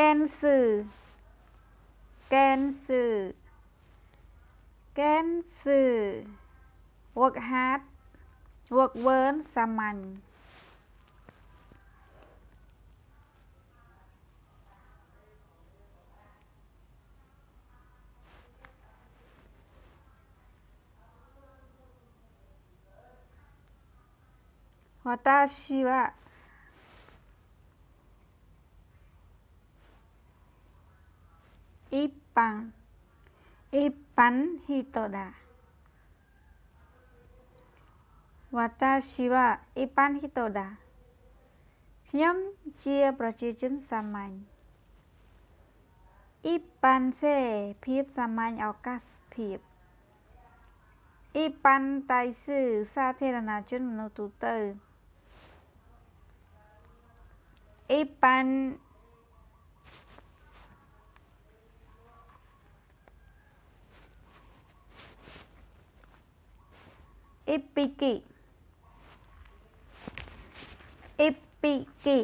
แกนสื่อ แกนสื่อ แกนสื่อ work hard work w o r d สมัน私は Ipan. Ipan hitoda. Watashi wa ipan hitoda. ខ្ញុំជាប្រជាជនសាមញ្ញអ៊ីប៉ាន់សេភាពសាមញ្ញឱកាសភាពអ៊ីប៉ាន់តៃស៊ឺសាធារណជនមនុស្សទូទៅអ៊ីប៉ាន់ អ៊ីពីគីអ៊ីពីគី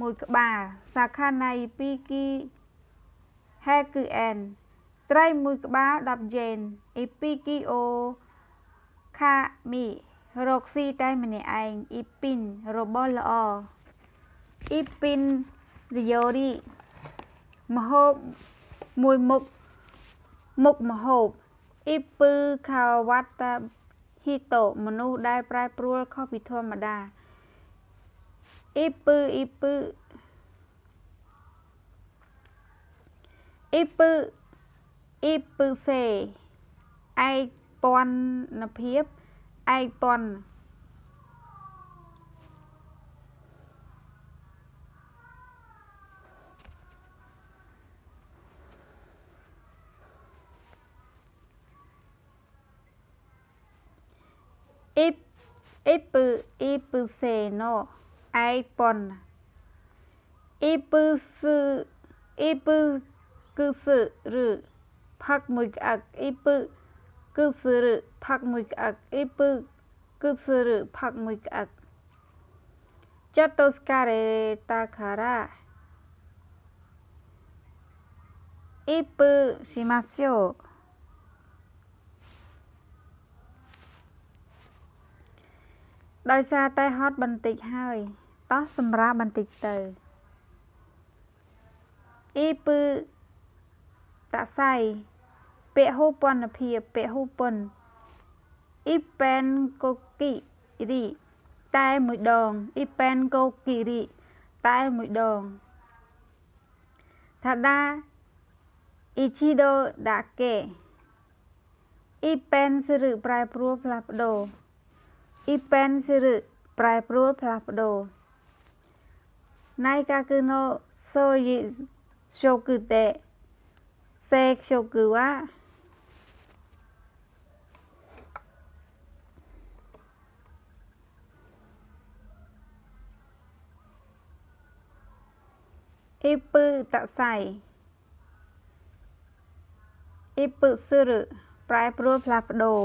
មួយក្បាលសាខាណៃពីគីហេគឺអែនត្រីមួយក្បាល10យេនអ៊ីពីគីអូខាមីរកស៊ីតែម្នាក់ឯងអ៊ីពីនរបស់ល្អអ៊ីពីនរីយ៉ូរីមហូបមួយមុខមុខមហូបអ៊ីពឺខាវ៉ាតា ហ៊ីតូមនុស្សដែលប្រែប្រួលខុសពីធម្មតាអ៊ីពឺអ៊ីពឺអ៊ីពឺអ៊ីពឺសេឯកពន្ធភាពឯកពន្ធ អ៊ីអ៊ីពឺអ៊ីពឺសេណូឯកពន្ធអ៊ីពឺសឺអ៊ីពឺគឺសឺឬផឹកមួយក្អឹកអ៊ីពឺគឺសឺឬផឹកមួយក្អឹកអ៊ីពឺគឺសឺឬផឹកមួយក្អឹកចតោស្ការេតាខារ៉ាអ៊ីពឺស៊ីម៉ាស្យោ ដោយសារតែហត់បន្តិចហើយតោះសម្រាប់បន្តិចទៅអ៊ីពឺតសៃពហុពន្ធភាពពហុពន្ធអ៊ីប៉ែនកូគីរីតែមួយដងអ៊ីប៉ែនកូគីរីតែមួយដងថាដាអ៊ីជីដូដាកេអ៊ីប៉ែនសឬប្រែប្រួលផ្លាស់ប្ដូរ Ipensiru ប្រែប្រួលផ្លាស់ប្ដូរ Naikaku no soishoku de seishoku wa អ៊ីពឹតសៃអ៊ីពឹស៊ឺរប្រែប្រួលផ្លាស់ប្ដូរ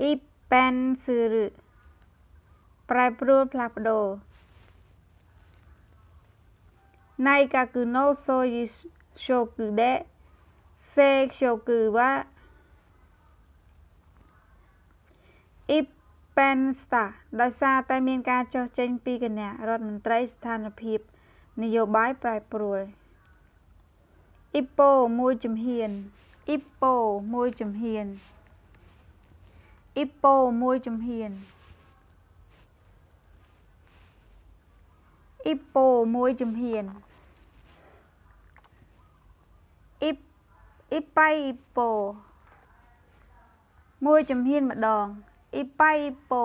អ៊ីប៉ែនស៊ឺរឺប្រែប្រួលផ្លាស់ប្ដូរណៃកាគឺណូសូយីឈូគឺដេសេឈូគឺវ៉ាអ៊ីប៉ែនស្តាដោយសារតែមានការចោះចេញពីគណៈរដ្ឋមន្ត្រីស្ថានភាព នយោបាយប្រែប្រួលអ៊ីប៉ូមួយជំហានអ៊ីប៉ូមួយជំហាន អ៊ីប៉ូមួយជំហានអ៊ីប៉ូមួយជំហានអ៊ីអ៊ីប៉ៃអ៊ីប៉ូមួយជំហានម្ដងអ៊ីប៉ៃអ៊ីប៉ូ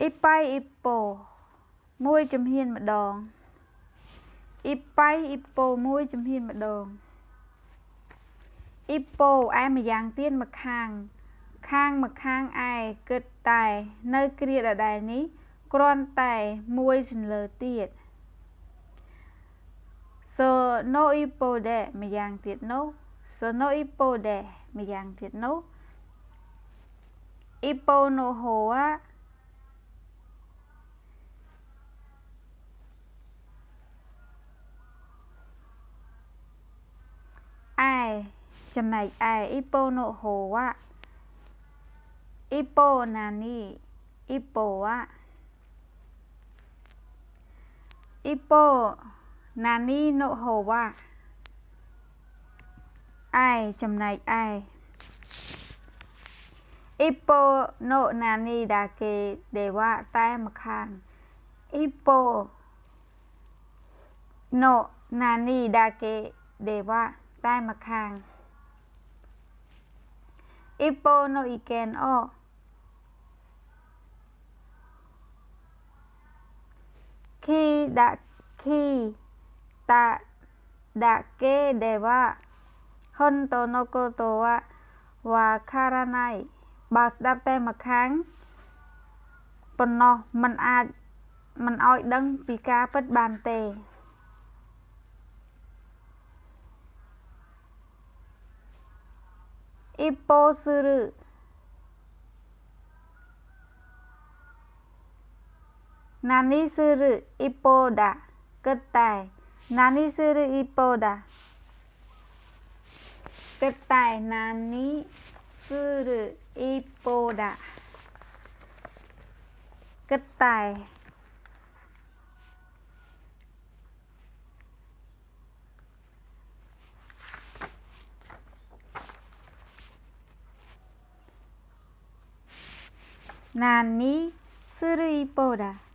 អ៊ីប៉ៃអ៊ីប៉ូមួយជំហានម្ដងអ៊ីប៉ៃអ៊ីប៉ូមួយជំហានម្ដង អ៊ីប៉ូឯម្យ៉ាងទៀតម្ខាង ខាងម្ខាងឯគិតតែនៅគ្រាដដែលនេះគ្រាន់តែមួយសន្លើទៀត so no ipo de ម្យ៉ាងទៀតនោះ so no ipo de ម្យ៉ាងទៀតនោះ ipo no hoa ឯ ចំណែកឯអ៊ីប៉ូណូហូវ៉ាអ៊ីប៉ូណានីអ៊ីប៉ូវ៉ាអ៊ីប៉ូណានីណូហូវ៉ាឯចំណែកឯអ៊ីប៉ូណូណានីដាគេដេវ៉ាតែម្ខាងអ៊ីប៉ូណូណានីដាគេដេវ៉ាតែម្ខាង អ៊ីប៉ូណូអ៊ីកែនអូខីដាខីតាដាគេដេវ៉ាហុនតូណូកូតូវ៉ាវ៉ាខារ៉ាណៃបើស្ដាប់តែម្ខាងប៉ុណ្ណោះมันអាចมันឲ្យដឹងពីការពិតបានទេ អ៊ីប៉ូស៊ឺរឺណានីស៊ឺរឺអ៊ីប៉ូដាគិតតែណានីស៊ឺរឺអ៊ីប៉ូដាគិ តតែណានីស៊ឺរឺអ៊ីប៉ូដាគិតត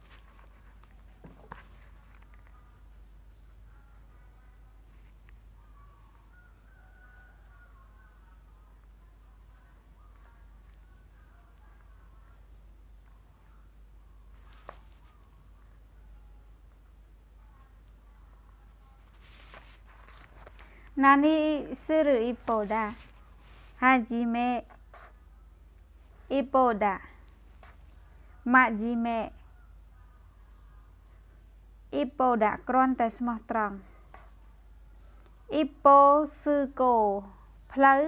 ែណានីស៊ឺរឺអ៊ីប៉ូដា Nani suru ipoda. Hajime ipoda. Majime ipoda គ្រាន់តែស្មោះត្រង់អ៊ីប៉ូស៊ឺកូផ្លូវ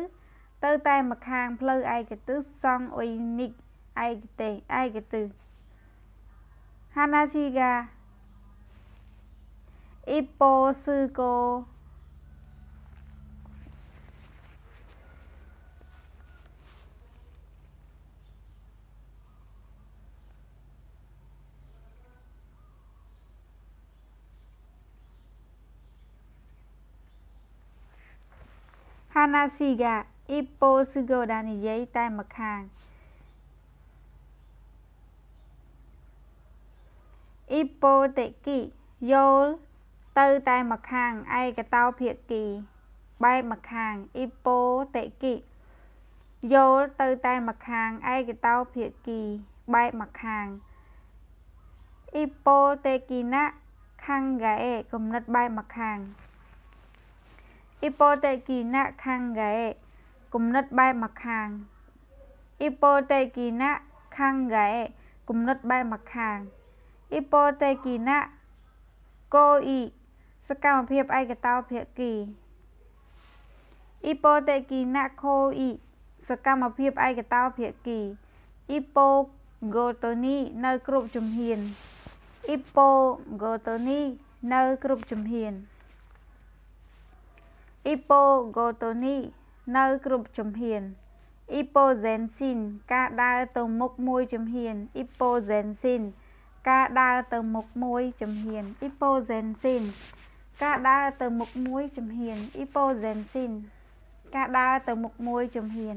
ទៅតែម្ខាងផ្លូវឯកទិសសង់អ៊ុយនិកឯកទេសឯកទិសហាណាស៊ីកាអ៊ីប៉ូស៊ឺកូ Hanasiga អ៊ីប៉ូស៊ឺកូដានិយាយតែម្ខាងអ៊ីប៉ូតេគីយល់ទៅតែម្ខាងឯកតោភាគី បែបម្ខាងអ៊ីប៉ូតេគីយល់ទៅតែម្ខាងឯកតោភាគី បែបម្ខាងអ៊ីប៉ូតេគីណាខាងហ្គាអេគំនិតបែបម្ខាង អ៊ីប៉ូតេគីណាខាងហ្គាអេគំនិតបែបម្ខាងអ៊ីប៉ូតេគីណាខាងហ្គាអេគំនិតបែបម្ខាងអ៊ីប៉ូតេគីណាកូអ៊ីសកម្មភាពឯកតោភាគីអ៊ីប៉ូតេគីណាខូអ៊ីសកម្មភាពឯកតោភាគីអ៊ីប៉ូហ្គូតូនីនៅគ្រប់ជំហានអ៊ីប៉ូហ្គូតូនីនៅគ្រប់ជំហាន អ៊ីប៉ូហ្គូតូនី នៅគ្រប់ជំហានអ៊ីប៉ូហ្សែនស៊ីនការដើរទៅមុខមួយជំហានអ៊ីប៉ូហ្សែនស៊ីនការដើរទៅមុខមួយជំហានអ៊ីប៉ូហ្សែនស៊ីនការដើរទៅមុខមួយជំហានអ៊ីប៉ូហ្សែនស៊ីនការដើរទៅមុខមួយជំហាន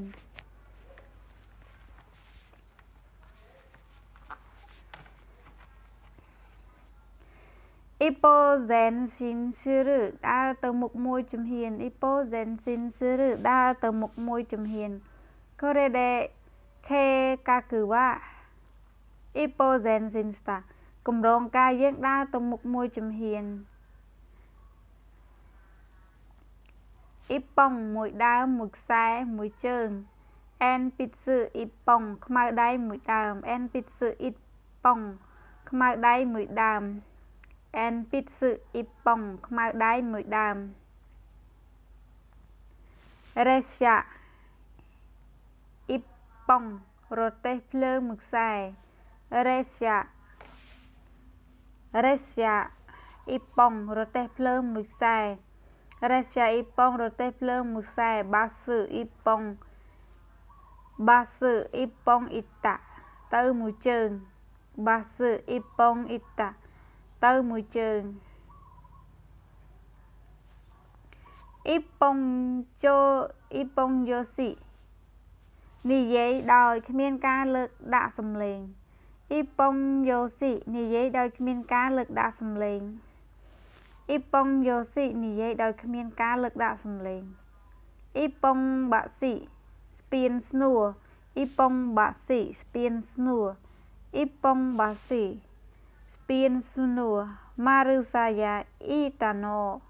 អ៊ីប៉ូហ្សែនស៊ីនស៊ឺរឺដើរទៅមុខមួយជំហានអ៊ីប៉ូហ្សែនស៊ីនស៊ឺរឺដើរទៅមុខមួយជំហានកូរ៉េដេខេកាគឺវ៉ាអ៊ីប៉ូហ្សែនស៊ីនស្តាកម្រងការយើងដើរទៅមុខមួយជំហានអ៊ីប៉ុងមួយដើមមួយខ្សែមួយជើងអែនពីតស៊ឺអ៊ីប៉ុងខ្មៅដៃមួយដើមអែនពីតស៊ឺអ៊ីប៉ុងខ្មៅដៃមួយដើម អែនពីតស៊ឺអ៊ីប៉ុងខ្មៅដៃមួយដើមរេស្យាអ៊ីប៉ុងរទេះភ្លើងមួយខ្សែរេស្យារេស្យាអ៊ីប៉ុងរទេះភ្លើងមួយខ្សែរេសជាអ៊ីប៉ុងរទេះភ្លើងមួយខ្សែបាសឺអ៊ីប៉ុងបាសឺអ៊ីប៉ុងអ៊ីតាទៅមួយជើងបាសឺអ៊ីប៉ុងអ៊ីតា ទៅមួយជើងអ៊ីប៉ុងជូអ៊ីប៉ុងយ៉ូស៊ីនិយាយដោយគ្មានការលើកដាក់សំឡេងអ៊ីប៉ុងយ៉ូស៊ីនិយាយដោយគ្មានការលើកដាក់សំឡេងអ៊ីប៉ុងយ៉ូស៊ីនិយាយដោយគ្មានការលើកដាក់សំឡេងអ៊ីប៉ុងបាក់ស៊ីស្ពានស្នួរអ៊ីប៉ុងបាក់ស៊ីស្ពានស្នួរអ៊ីប៉ុងបាក់ស៊ី pin sunua maru saya itano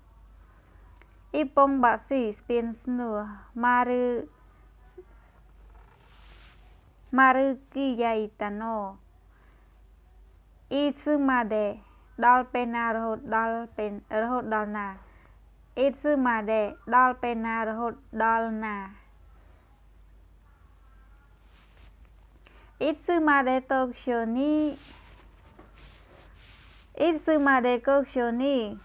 ipong basi pin sunua maru maru kiya itano itsumade dal pena rohot dal pen rohot dal na itsumade dal pena rohot dal na いつまで特集にいつまでご一緒に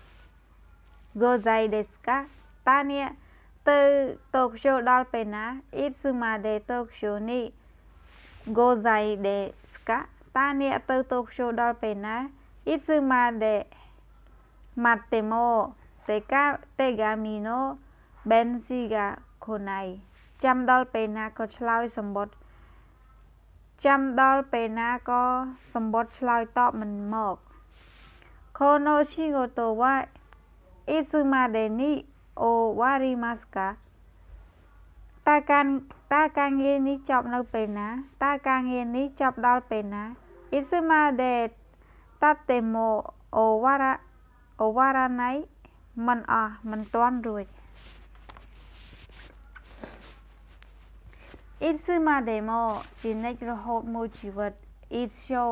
ご在ですかតានេះទៅតូក្យូដល់ពេលណាអ៊ីស៊ូម៉ាដេតូក្យូនីហ្គោសៃដេស្កាតានេះទៅតូក្យូដល់ពេលណាអ៊ីស៊ូម៉ាដេម៉ាតេម៉ូតេកាតេហ្គាមីណូបេនស៊ីហ្គាខូណៃចាំដល់ពេលណាក៏ឆ្លើយសម្បត្តិចាំដល់ពេលណាក៏សម្បត្តិឆ្លើយតបមិនមក ខូណូឈីហ្គូតូវ៉ាអ៊ីស៊ឺម៉ាដេនីអូវ៉ារីម៉ាស្កាតើការតើការងារនេះចប់នៅពេលណាតើការងារនេះចប់ដល់ពេលណាអ៊ីស៊ឺម៉ាដេតាតេម៉ូអូវ៉ារ៉ាអូវ៉ារ៉ាណៃមិនអស់មិនទាន់រួចអ៊ីស៊ឺម៉ាដេម៉ូជានិច្ចរហូតមួយជីវិតអ៊ីស្យូ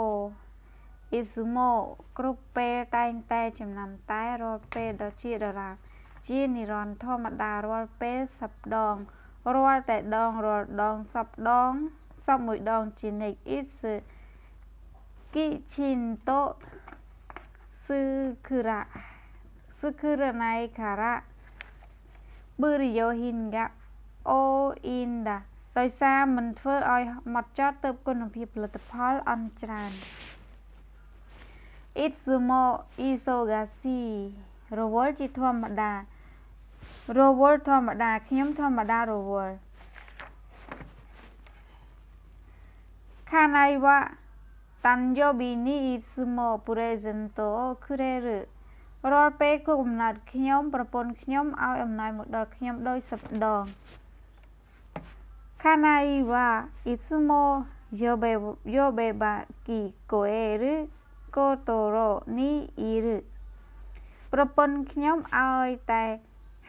អ៊ីស៊ឺម៉ូគ្រប់ពេលតែងតែចំណាំតែរាល់ពេលដ៏ជាដរាបជានិរន្តរ៍ធម្មតារាល់ពេលសប្ដងរាល់តែដងរាល់ដងសប្ដងសពមួយដងជានិច្ចអ៊ីសគីឈីនតូស៊ឺគឺរ៉ាស៊ឺគឺរណៃការ៉ាប៊ឺរីយ៉ូហ៊ីនហ្គាអូអ៊ីនដាដោយសារមិនធ្វើឲ្យម៉ត់ចត់ទៅគុណភាពផលិតផលអន់ច្រើន Itsumo Isogasi រវល់ជាធម្មតា រវល់ធម្មតា ខ្ញុំធម្មតារវល់ខាណៃវ៉ាតាន់យ៉ូប៊ីនីអ៊ីស៊ូម៉ូពូរេហ្សិនតូខឺរេររាល់ពេលគូកំណត់ខ្ញុំ ប្រពន្ធខ្ញុំឲ្យអំណោយមកដល់ខ្ញុំដោយសពដងខាណៃវ៉ាអ៊ីស៊ូម៉ូយ៉ូបេយ៉ូបេបាគីកូអេរ កូតូរ៉ូនីអ៊ីរប្រពន្ធខ្ញុំឲ្យតែ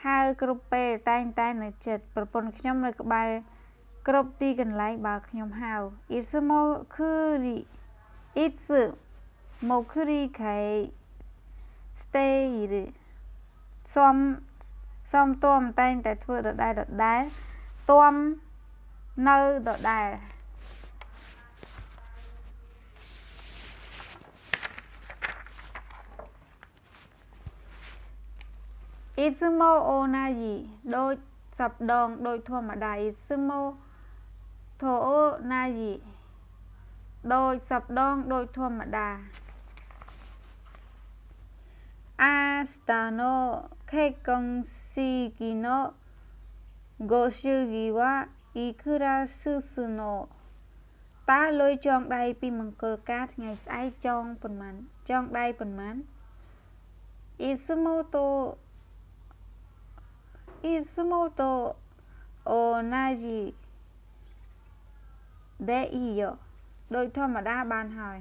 ហៅគ្រប់ពេលតែងតែនៅចិត្តប្រពន្ធខ្ញុំនៅក្បែរគ្រប់ទីកន្លែងបើខ្ញុំហៅអ៊ីស្ម៉ូខឺរីអ៊ីស្ម៉ូខឺរីខៃស្តេរីសំសំទួមតែងតែធ្វើដដែលដដែលទួមនៅដដែល អ៊ីស៊ូម៉ូអូណាយីដូចសពដងដូចធម្មតាអ៊ីស៊ូម៉ូថូអូណាយីដូចសពដងដូចធម្មតាអាស្តាណូខេកុងស៊ីគីណូហ្គូស៊ូគីវ៉ាអ៊ីគូរ៉ាស៊ូស៊ូណូតើលុយចងដៃពីមង្គលការថ្ងៃស្អែកចងប៉ុន្មានចងដៃប៉ុន្មានអ៊ីស៊ូម៉ូតូ いつもと同じでいいよដោយធម្មតាបានហើយ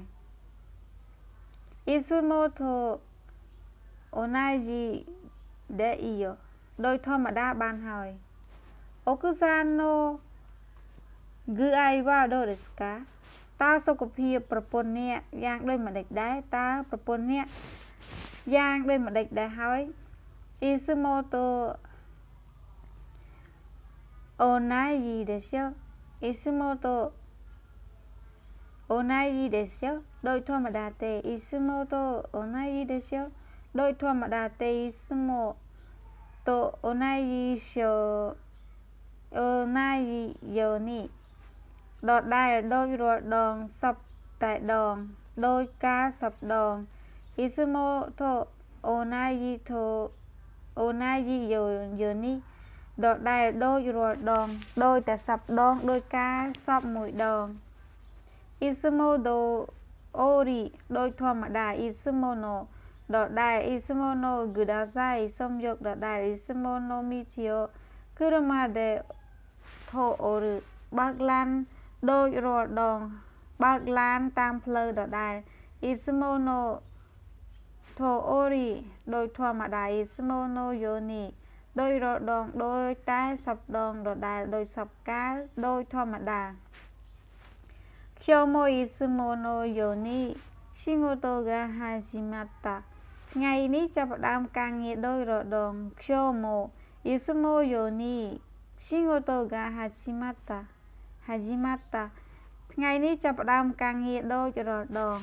いつもと同じでいいよដោយធម្មតាបានហើយ奥さんの具合はどうですかតើសុខភាពប្រពន្ធអ្នកយ៉ាងដូចម្ដេចដែរតើប្រពន្ធអ្នកយ៉ាងដូចម្ដេចដែរហើយいつもと 同じですよ。いつもと同じですよ。đối thoại mà đạt tê いつもと同じですよ。đối thoại mà đạt tê いつもと同じしょ同じように。đọt đây là đôi ruột đòn sập tại đòn đôi cá sập đòn isumo to onaji to. Onaji yo yo ni ដដែលដូចរាល់ដង ដោយតែសពដងដោយការសពមួយដងអ៊ីស្ម៉ូដូអូរីដោយធម្មតាអ៊ីស្ម៉ូណូដដែលអ៊ីស្ម៉ូណូហ្គូដាសៃសូមយកដដែលអ៊ីស្ម៉ូណូមីជាអូគឺរម៉ាដេថូអូរបើកឡានដូចរាល់ដង បើកឡានតាមផ្លូវដដែលអ៊ីស្ម៉ូណូថូអូរីដោយធម្មតាអ៊ីស្ម៉ូណូយ៉ូនី ដោយរដងដោយតែសពដងដដែលដោយសពកាលដោយធម្មតាខ្ញុំមកអ៊ីស្ម៉ូណូយ៉ូនីឈីងូតូហ្កាហាជីម៉ាតាថ្ងៃនេះចាប់ផ្ដើមការងារដោយរដងខ្ញុំមកអ៊ីស្ម៉ូយ៉ូនីឈីងូតូហ្កាហាជីម៉ាតាហាជីម៉ាតាថ្ងៃនេះចាប់ផ្ដើមការងារដោយរដង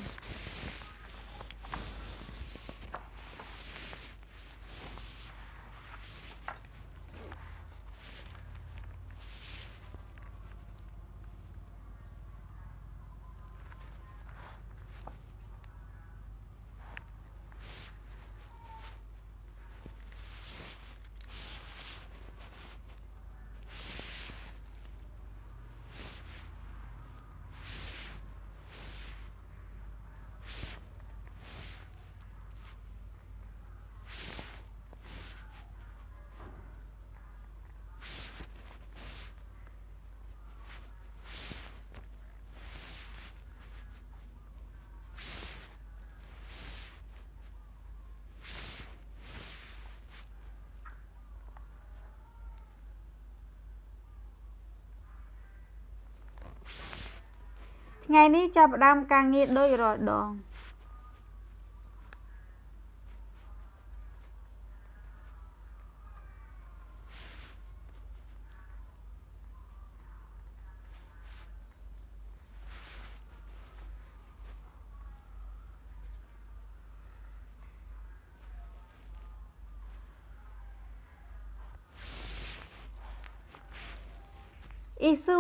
ថ្ងៃនេះចាប់ផ្ដើមការងារដូចរាល់ដង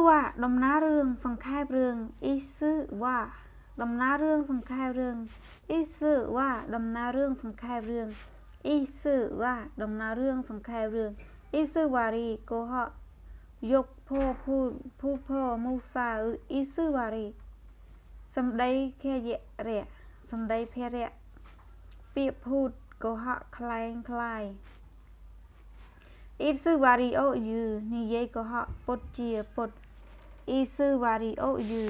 វ៉ាដំណើររឿងសង្ខេបរឿងអ៊ីស៊ឺវ៉ាដំណើររឿងសង្ខេបរឿងអ៊ីស៊ឺវ៉ាដំណើររឿងសង្ខេបរឿងអ៊ីស៊ឺវ៉ាដំណើររឿងសង្ខេបរឿងអ៊ីស៊ឺវ៉ារីកោហកយកភោភូភូភោមូសាអ៊ីស៊ឺវ៉ារីសំដីខេយរៈសំដីភរៈពាក្យភូតកុហកខ្លែងខ្លាយអ៊ីស៊ឺវ៉ារីអូយឺនិយាយកុហកពុតជាពុត อีซูวาริโอยู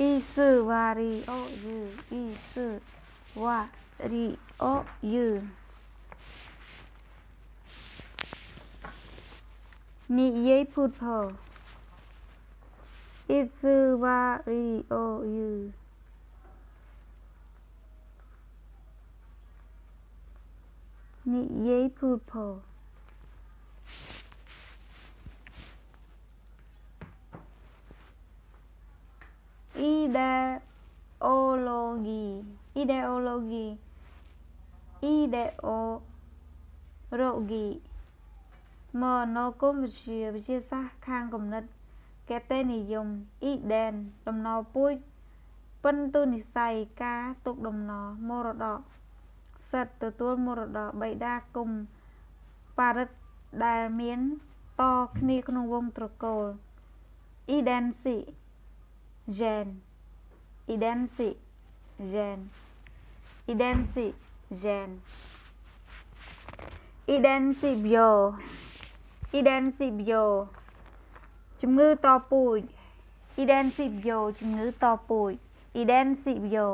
อีซูวาริโอยูอีซูวาริโอยูนิเยพูดพออีซูวาริโอยู និយាយភូតផោអ៊ីដាអូឡូហ្គីអ៊ីដាអូឡូហ្គីអ៊ីដាអូរ៉ូហ្គីមកនៅគុំវិទ្យាវិទ្យាសាស្ត្រខាងគំនិតកេតេនិយមអ៊ីដែនដំណោពូជពិនទុនិស័យការទុកដំណោមរតក សិទ្ធទទួលមរតកបិតាគុំបរិទ្ធដែលមានតគ្នាក្នុងវងត្រកូល Idensi gen Idensi gen Idensi gen Idensi bio Idensi bio ជំងឺតពូជ Idensi bio ជំងឺតពូជ Idensi bio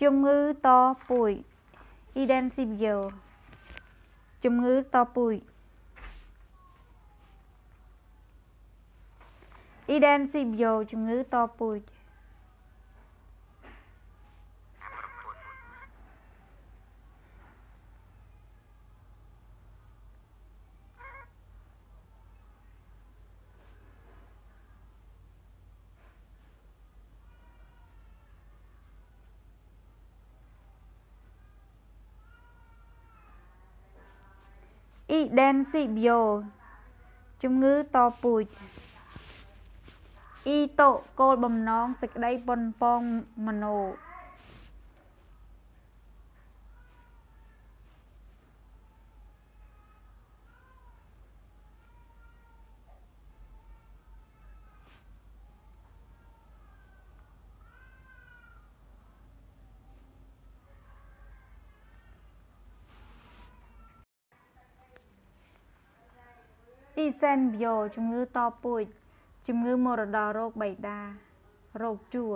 ជំងឺតពូជ Idensibio ជំងឺតពូជ Idensibio ជំងឺតពូជ Identibio ជំងឺតពូជអ៊ីតូគោលបំណងសេចក្តីប៉ុនប៉ងមโសែនប៊ីយ៉ូជំងឺតពូជជំងឺមរតករោគបិតារោគជួរ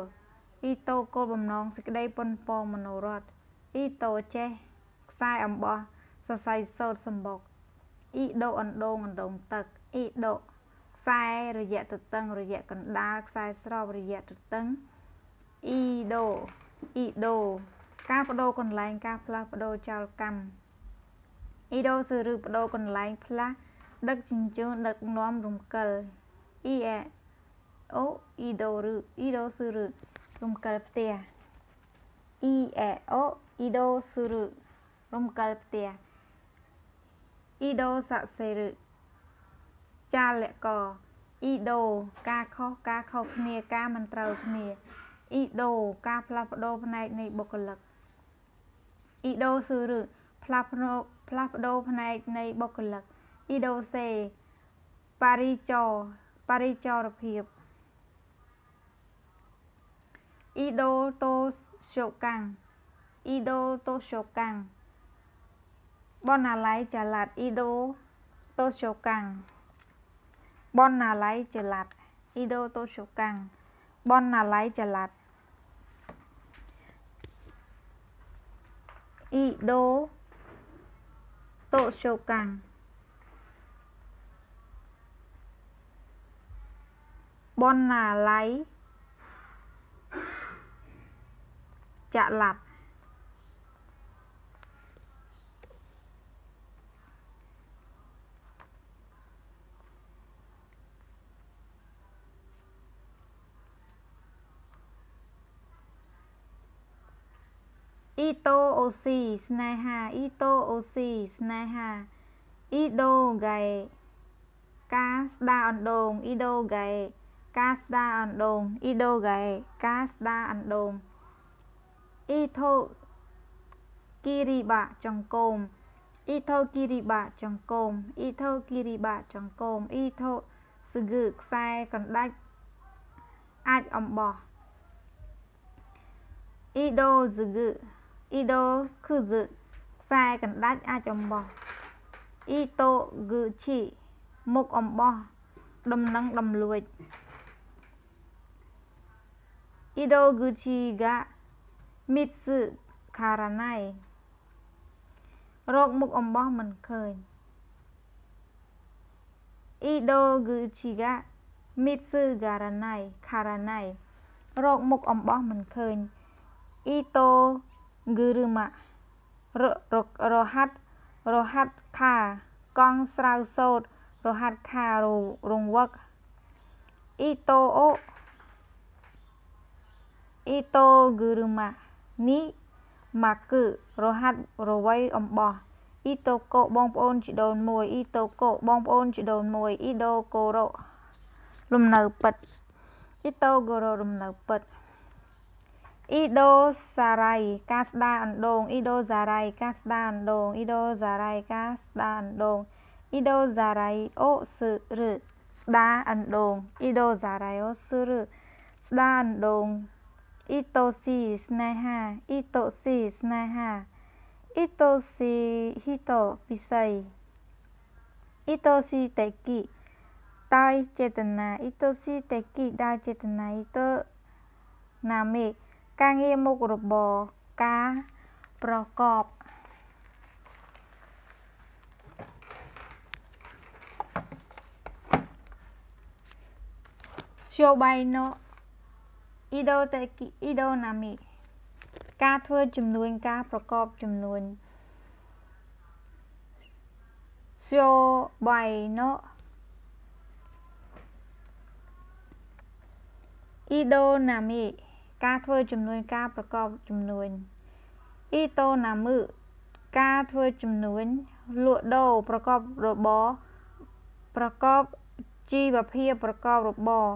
អ៊ីតូគោលបំណងសេចក្តីប៉ុនប៉ងមโนរដ្ឋអ៊ីតូចេះខ្សែអំបោះសរសៃសូត្រសម្បុកអ៊ីដូអណ្ដូងអណ្ដូងទឹកអ៊ីដូខ្សែរយៈទទឹងរយៈកណ្ដាលខ្សែស្របរយៈទទឹងអ៊ីដូអ៊ីដូការបដូរកន្លែងការផ្លាស់ប្ដូរចោលកម្មអ៊ីដូគឺឬបដូរកន្លែងផ្លាស់ ដឹកជញ្ជូនដឹកនាំរំកិលអ៊ីអេអូអ៊ីដូឬអ៊ីដូស៊ឺឬរំកិលផ្ទះអ៊ីអេអូអ៊ីដូស៊ឺឬរំកិលផ្ទះអ៊ីដូស័កសេឬចាលកអ៊ីដូការខុសការខុសគ្នាការមិនត្រូវគ្នាអ៊ីដូការផ្លាស់ប្ដូរផ្នែកនៃបុគ្គលិកអ៊ីដូស៊ឺឬផ្លាស់ប្ដូរផ្លាស់ប្ដូរផ្នែកនៃបុគ្គលិក អ៊ីដូសេបរិចរបរិចរភាពអ៊ីដូតូសូកាំងអ៊ីដូតូសូកាំងបណ្ណាល័យចល័តអ៊ីដូតូសូកាំងបណ្ណាល័យចល័តអ៊ីដូតូសូកាំងបណ្ណាល័យចល័តអ៊ីដូតូសូកាំង បណ្ណាល័យចល័តអ៊ីតូអូស៊ីស្នេហាអ៊ីតូអូស៊ីស្នេហាអ៊ីដូហ្គែ ការស្ដារអណ្ដូងអ៊ីដូហ្គែការស្ដារអណ្ដូងអ៊ីដូហ្គែការស្ដារអណ្ដូងអ៊ីថូគីរីបាចង្គមអ៊ីថូគីរីបាចង្គមអ៊ីថូគីរីបាចង្គមអ៊ីថូស្គឺខ្សែកណ្ដាច់អាចអំបោះអ៊ីដូស្គឺអ៊ីដូគឺស្ខ្សែកណ្ដាច់អាចអំបោះអ៊ីតូគឺឈីមុខអំបោះដំណឹងដំលួច Idoguchi ga Mitsu Karanai រកមុខអំបោះមិនឃើញ Idoguchi ga Mitsu Garanai Karanai រកមុខអំបោះមិនឃើញ Ito Guruma ររហាត់រហាត់ខាកង់ស្រាវសូត្ររហាត់ខារងវឹក Ito o អ៊ីតូហ្គឺរម៉ានេះម៉ាគឺ រហាត់រវៃអំបោះ អ៊ីតូកូបងប្អូនជីដូនមួយ អ៊ីតូកូបងប្អូនជីដូនមួយ អ៊ីដូកូរ៉ូលំនៅពិត អ៊ីតូកូរ៉ូលំនៅពិតអ៊ីដូសារ៉ៃការស្ដារអណ្ដូងអ៊ីដូសារ៉ៃការស្ដារអណ្ដូងអ៊ីដូសារ៉ៃការស្ដារអណ្ដូងអ៊ីដូសារ៉ៃអូស៊ឺរឺស្ដារអណ្ដូងអ៊ីដូសារ៉ៃអូស៊ឺរឺស្ដារអណ្ដូង អ៊ីតូស៊ីស្នេហាអ៊ីតូស៊ីស្នេហាអ៊ីតូស៊ីហ៊ីតូពិសីអ៊ីតូស៊ីតេគីដោយចេតនាអ៊ីតូស៊ីតេគីដោយចេតនាអ៊ីតូណាមេការងារមុខរបរការប្រកបជោបៃណូ អ៊ីដូតេគីអ៊ីដូណាមីការធ្វើចំនួនការប្រកបចំនួន Sio bai no Idonami ការធ្វើចំនួនការប្រកបចំនួន Itonami ការធ្វើជំនួញលក់ដូរប្រកបរបរប្រកបជីវភាពប្រកបរបរ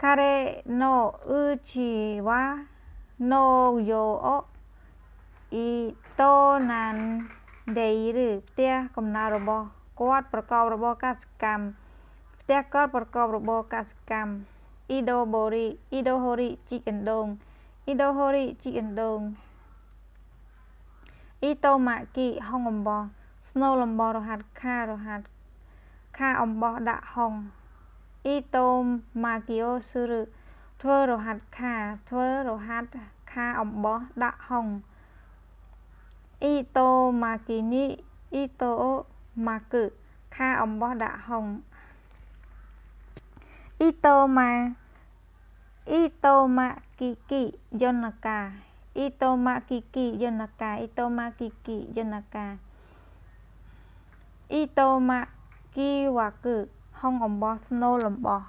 Kare no uchi wa no yo o ito nan ដេឬផ្ទះកំណើតរបស់គាត់ប្រកបរបរកសិកម្មផ្ទះគាត់ប្រកបរបរកសិកម្មអ៊ីដូបូរីអ៊ីដូហូរីជីកអណ្ដូងអ៊ីដូហូរីជីកអណ្ដូងអ៊ីតូម៉ាគីហុងអំបោះស្នូលអំបោះរហាត់ខារហាត់ខាអំបោះដាក់ហុង អ៊ីតូម៉ាគីអូស៊ឺរធ្វើរហាត់ខាធ្វើរហាត់ខាអំបោះដាក់ហុងអ៊ីតូម៉ាគីនីអ៊ីតូម៉ាគឺខាអំបោះដាក់ហុងអ៊ីតូម៉ាអ៊ីតូម៉ាគីគីយន្តការអ៊ីតូម៉ាគីគីយន្តការអ៊ីតូម៉ាគីគីយន្តការអ៊ីតូម៉ាគីវ៉ាគឺ ហុងអំបោះស្នូលអំបោះ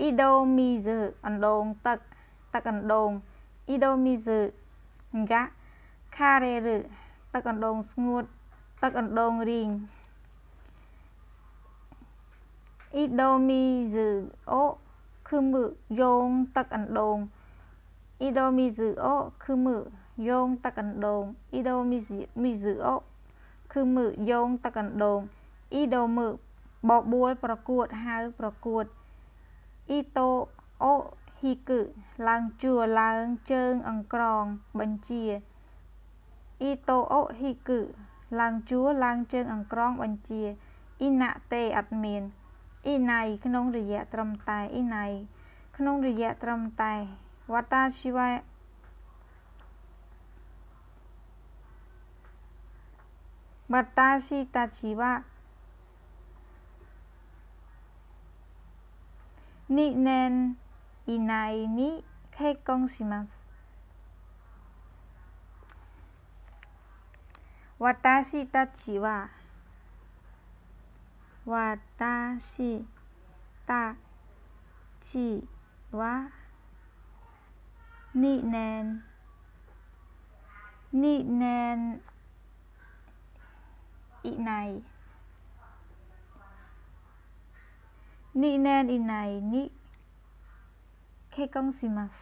អ៊ីដូមីហ្សឺអណ្ដូងទឹកទឹកអណ្ដូងអ៊ីដូមីហ្សឺហ្គាខារេរឺទឹកអណ្ដូងស្ងួតទឹកអណ្ដូងរីងអ៊ីដូមីហ្សឺអូគឺមើយោងទឹក អណ្ដូងអ៊ីដូមីហ្សឺអូគឺមើយោងទឹកអណ្ដូងអ៊ីដូមីមីហ្សឺអូគឺមើយោងទឹកអណ្ដូងអ៊ីដូមើបបួលប្រកួតហៅប្រកួតអ៊ីតូអូហ៊ីគឺឡើងជួរឡើងជើងអង្ក្រងបញ្ជាអ៊ីតូអូហ៊ីគឺឡើងជួរឡើងជើងអង្ក្រងបញ្ជាអ៊ីណាតេអត់មានអ៊ីណៃក្នុងរយៈត្រឹមតែអ៊ីណៃក្នុងរយៈត្រឹមតែវតាជីវៈបតាស៊ីតាជីវៈ 2年以内に結婚します。私たちは私たちは2年2年以内2年以内に結婚します。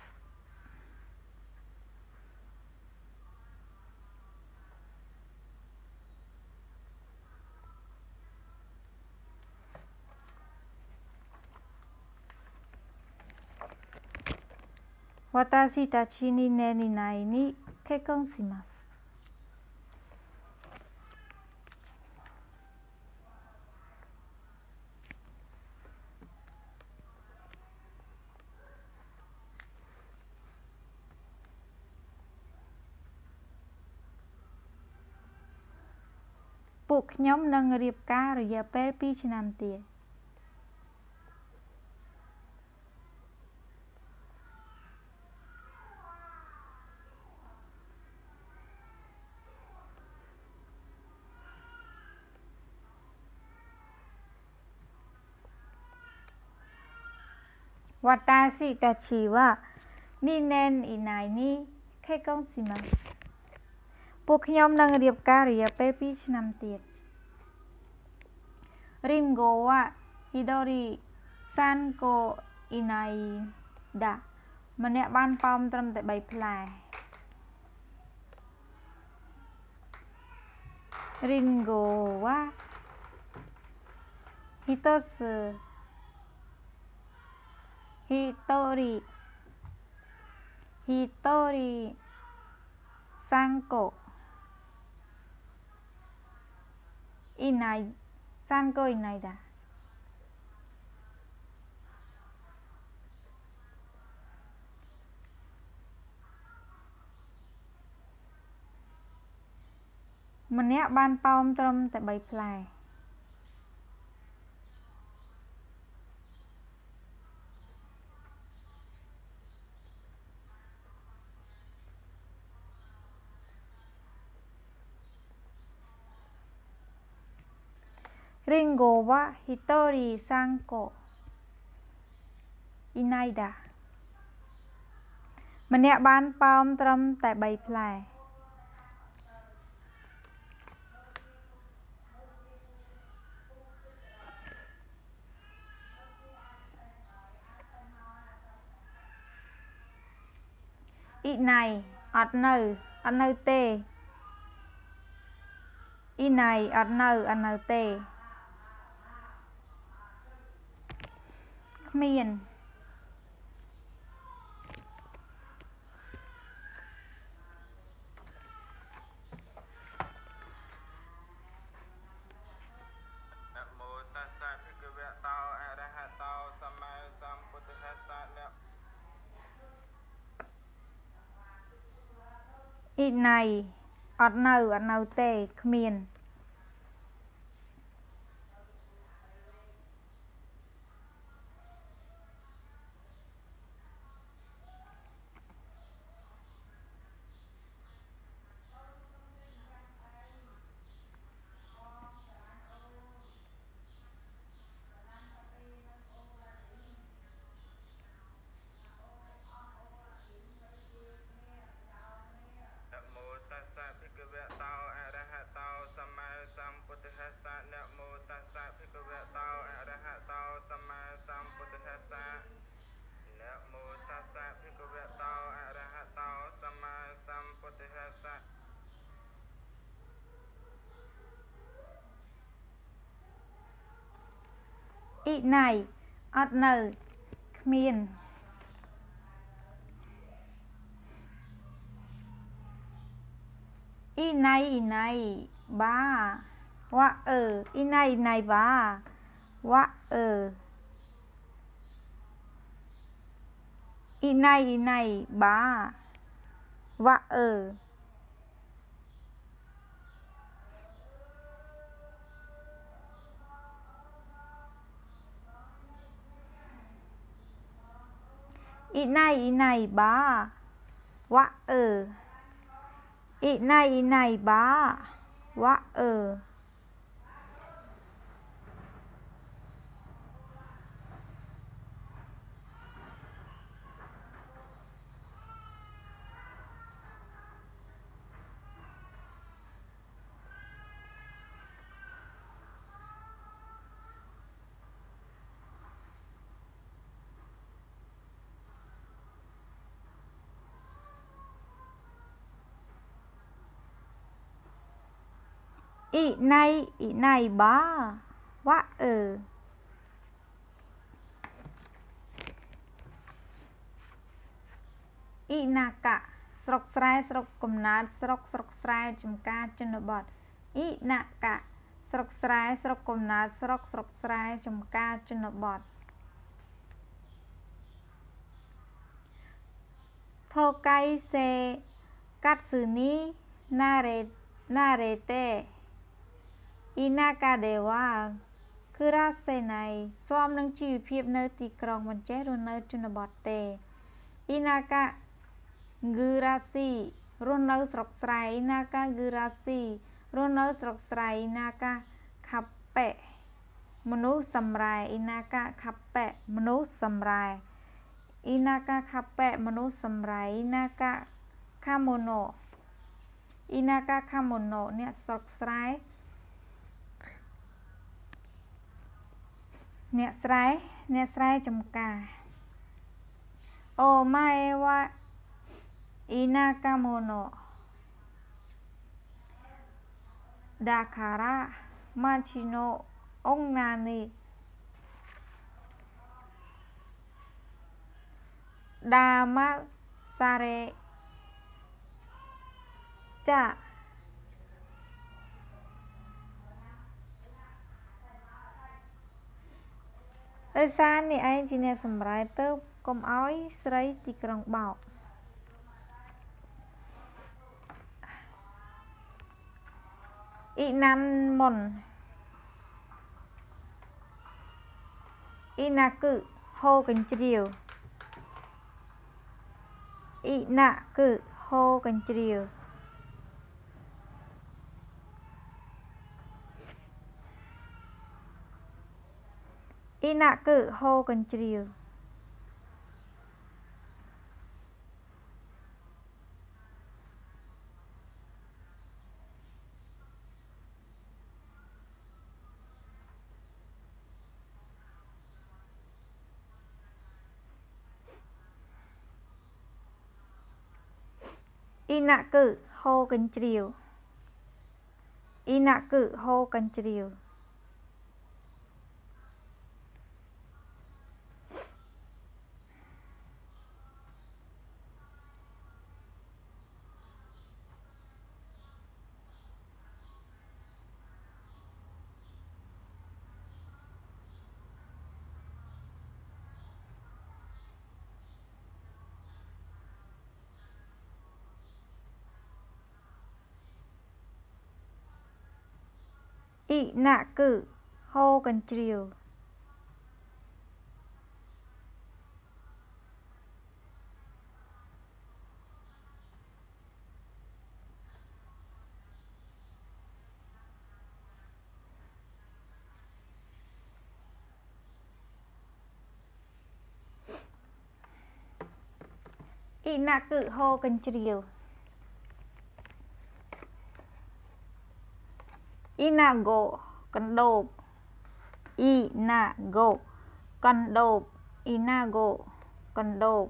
私たち2年以内に結婚します。 ពួកខ្ញុំនឹងរៀបការរយៈពេល2ឆ្នាំទៀត私たちは2年以内に結婚します。 ពួកខ្ញុំនឹងរៀបការរយៈពេល2ឆ្នាំទៀត Ringo wa Hidori Sanko Inaida ម្នាក់បានប៉ោមត្រឹមតែ3ផ្លែ Ringo wa Hitotsu Hitori Hitori Sanko Inai Sanko Inaida ម្នាក់បានប៉ោមត្រឹមតែ3ផ្លែ Ringo wa hitori sanko inaida ម្នាក់បានប៉ោមត្រឹមតែ3ផ្លែអ៊ីណៃអត់នៅអត់នៅទេអ៊ីណៃអត់នៅអត់នៅទេ គ្មានអ៊ីណៃអត់នៅអត់នៅទេគ្មាន vị này. Ọt nờ. Miền y này y này ba. Wa ờ y này này ba. Wa ờ y này y này ba. Wa ờ នអ៊ីណៃអ៊ីណៃបាវ៉ាអឺអ៊ីណៃអ៊ីណៃបាវ៉ាអឺអ៊ីណៃអ៊ីណៃបាវ៉ាអឺ inai inai ba wa ơ inai inai ba wa ơ ị nay ị này bá quá ừ អ៊ីណាកាស្រុកស្រែស្រុកកំណើតស្រុកស្រុកស្រែចំការជនបទអ៊ីណាកាស្រុកស្រែស្រុកកំណើតស្រុកស្រុកស្រែចំការជនបទថូកៃសេកាត់ស៊ឺនីណារេណារេតេ អ៊ីណាកាដេវ៉ាគឺរ៉ាសេណៃស្មនឹងជីវភាពនៅទីក្រុងមិនចេះរស់នៅជនបទទេអ៊ីណាកាហ្គឺរ៉ាស៊ីរស់នៅស្រុកស្រែអ៊ីណាកាហ្គឺរ៉ាស៊ីរស់នៅស្រុកស្រែអ៊ីណាកាខាប់ប៉េមនុស្សសម្រែអ៊ីណាកាខាប់ប៉េមនុស្សសម្រែអ៊ីណាកាខាប់ប៉េមនុស្សសម្រែអ៊ីណាកាខាម៉ូណូអ៊ីណាកាខាម៉ូណូអ្នកស្រុកស្រែ អ្នកស្រែអ្នកស្រែចំការអូម៉ែវ៉ាអ៊ីណាកាម៉ូណូដាខារ៉ាម៉ាឈីណូអុងណានីដាម៉ាសារ៉េចា ដោយសារនេះឯងជាអ្នកសម្រែទៅកុំឲ្យស្រីទីក្រុងបោកអ៊ីណាន់មុនអ៊ីណាគឺហូកញ្ជ្រៀវអ៊ីណាគឺហូកញ្ជ្រៀវ អ៊ីណាក់គឺហូរកញ្ជ្រៀវអ៊ីណាក់គឺហូរកញ្ជ្រៀវអ៊ីណាក់គឺហូរកញ្ជ្រៀវ អ៊ីណាគឺហូកញ្ជ្រៀវអ៊ីណាគឺហូកញ្ជ្រៀវ Inago កណ្ដូប Inago កណ្ដូប Inago កណ្ដូប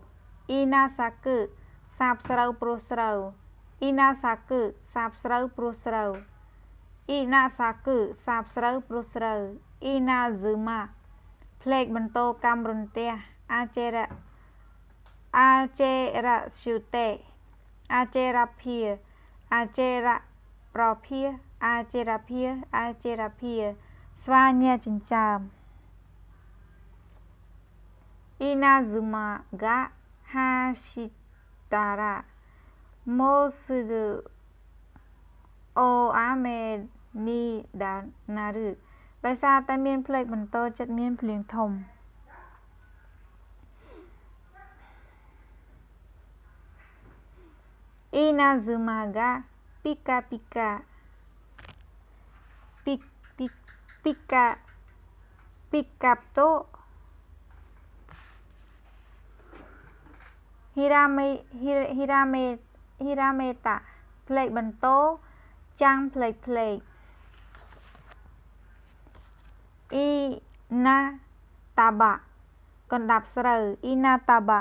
Inasaku សាបស្រូវព្រោះស្រូវ Inasaku សាបស្រូវព្រោះស្រូវ Inasaku សាបស្រូវព្រោះស្រូវ Inazuma ផ្លេកបន្តកម្មរន្ទះ Ajera Acherashute អាចេរភាអាចេរប្រភា អាចេរភាអាចេរភាស្វាញាចិញ្ចើម Inazuma ga hashitara mosugu oame ni naru ដោយសារតែមានផ្លេកបន្តចិត្តមានភ្លៀងធំ Inazuma ga pika pika pika pikato ហ៊ីរ៉ាមេហ៊ីរ៉ាមេហ៊ីរ៉ាមេតាផ្លេកបន្តចាំងផ្លេកផ្លេកអ៊ីណាតាបាកណ្ដាប់ស្រូវអ៊ីណាតាបា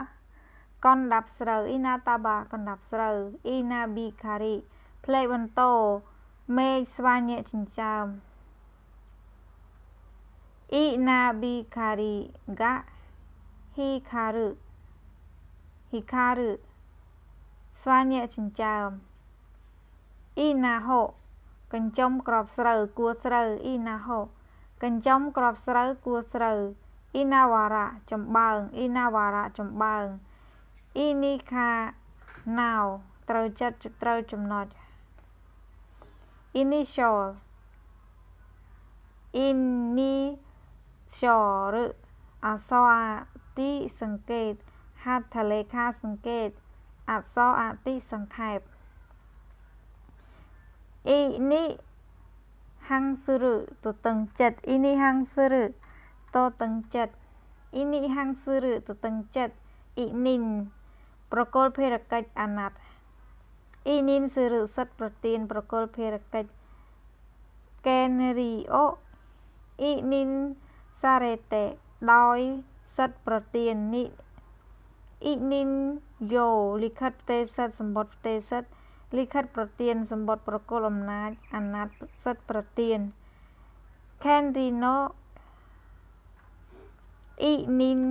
កណ្ដាប់ស្រូវអ៊ីណាតាបាកណ្ដាប់ស្រូវអ៊ីណាប៊ីខារីផ្លេកបន្តមេឃស្វាញាក់ចិញ្ចើម Inabikari ga hikaru hikaru ស្វាញាក់ចិញ្ចើម Inaho កញ្ចុំក្របស្រូវគួស្រូវ Inaho កញ្ចុំក្របស្រូវគួស្រូវ Inawara ចំបើង Inawara ចំបើង Inika now ត្រូវចិត្តត្រូវចំណុច Initial ini ខ្យល់ឬអក្សរអាទិសង្កេត ហត្ថលេខាសង្កេត អក្សរអាទិសង្ខេបអ៊ីនេះហាំងសឺរទតឹងចិត្តអ៊ីនេះហាំងសឺរតតឹងចិត្តអ៊ីនេះហាំងសឺរទតឹងចិត្តអ៊ីនីនប្រកលភារកិច្ចអាណត្តិអ៊ីនីនសឺរសិតប្រទៀនប្រកលភារកិច្ចកែនរីអូអ៊ីនីន សារ៉េតេ ដោយសិទ្ធប្រទាននិអ៊ីនីនយ៉ូ លិខិតផ្ទេសិទ្ធសម្បត្តិផ្ទេសិទ្ធលិខិតប្រទានសម្បត្តិប្រគល់អំណាច អាណត្តិសិទ្ធប្រទាន Candino អ៊ីនីន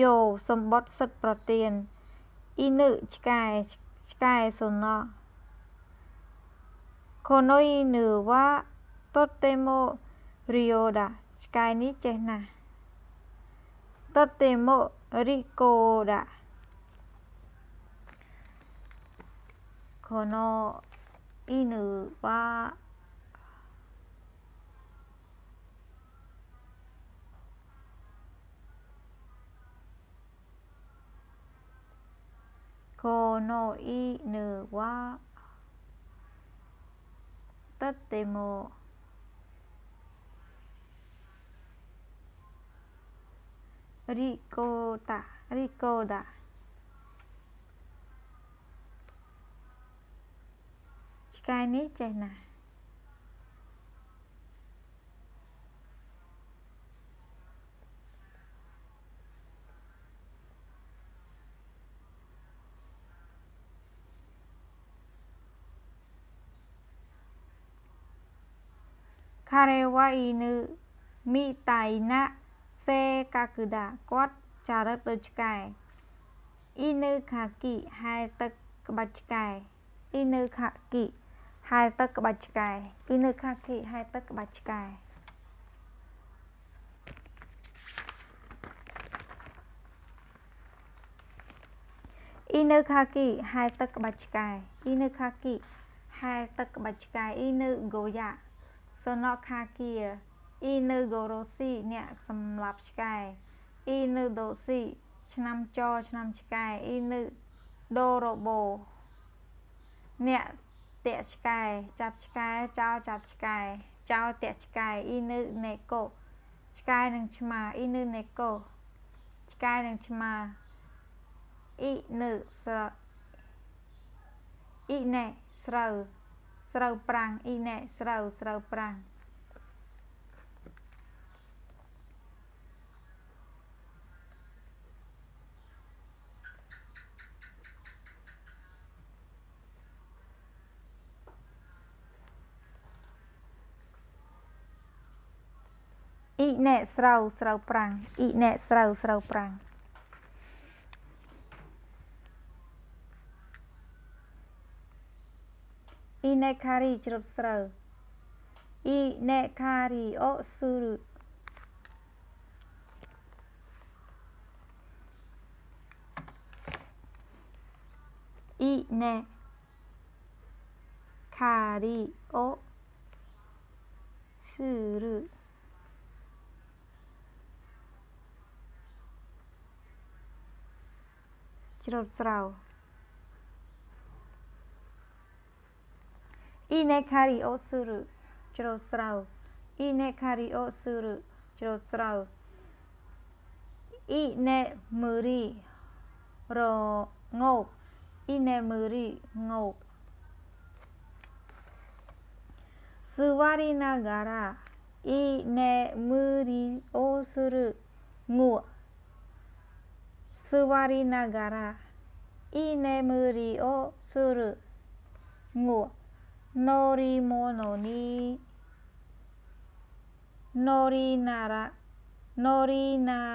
យ៉ូសម្បត្តិសិទ្ធប្រទាន អ៊ីនឹឆ្កែឆ្កែសូណោ Konoinu wa totemo ryoda ឆ្កែនេះចេះណាស់តតេម៉ូរីកូដាこの犬はこの犬はとても リコーダリコーダ機械にチェナ彼は犬みたいな សេកាគឺដាគាត់ចារឹកដូចឆ្កែអ៊ីនៅខាគីហែទឹកក្បាច់ឆ្កែអ៊ីនៅខាគីហែទឹកក្បាច់ឆ្កែអ៊ីនៅខាគីហែទឹកក្បាច់ឆ្កែអ៊ីនៅខាគីហែទឹកក្បាច់ឆ្កែអ៊ីនៅខាគីហែទឹកក្បាច់ឆ្កែអ៊ីនៅហ្គោយ៉ាសណកខាគី អ៊ីនៅហ្គោរ៉ូស៊ីអ្នកសម្លាប់ឆ្កែអ៊ីនៅដូស៊ីឆ្នាំចឆ្នាំឆ្កែអ៊ីនៅដូរ៉ូបូអ្នកតាក់ឆ្កែចាប់ឆ្កែចោលចាប់ឆ្កែចោលតាក់ឆ្កែអ៊ីនៅណេកូឆ្កែនឹងឆ្មាអ៊ីនៅណេកូឆ្កែនឹងឆ្មាអ៊ីនៅស្រអ៊ីណែស្រូវស្រូវប្រាំងអ៊ីណែស្រូវស្រូវប្រាំង ណែស្រូវស្រូវប្រាំងអ៊ីណែស្រូវស្រូវប្រាំងអ៊ីណែខារីជ្រត់ស្រូវអ៊ីណែខារីអូស៊ូរុអ៊ីណែខារីអូស៊ូរុ ច្រូតស្រូវ Inekari osuru ច្រូតស្រូវ Inekari osuru ច្រូតស្រូវ Inemuri រងោក Inemuri ងោក Suwarinagara Inemuri osuru ងក់ Suwarinagara Inemuri o suru Ngủ Norimono ni Norinara Norinagara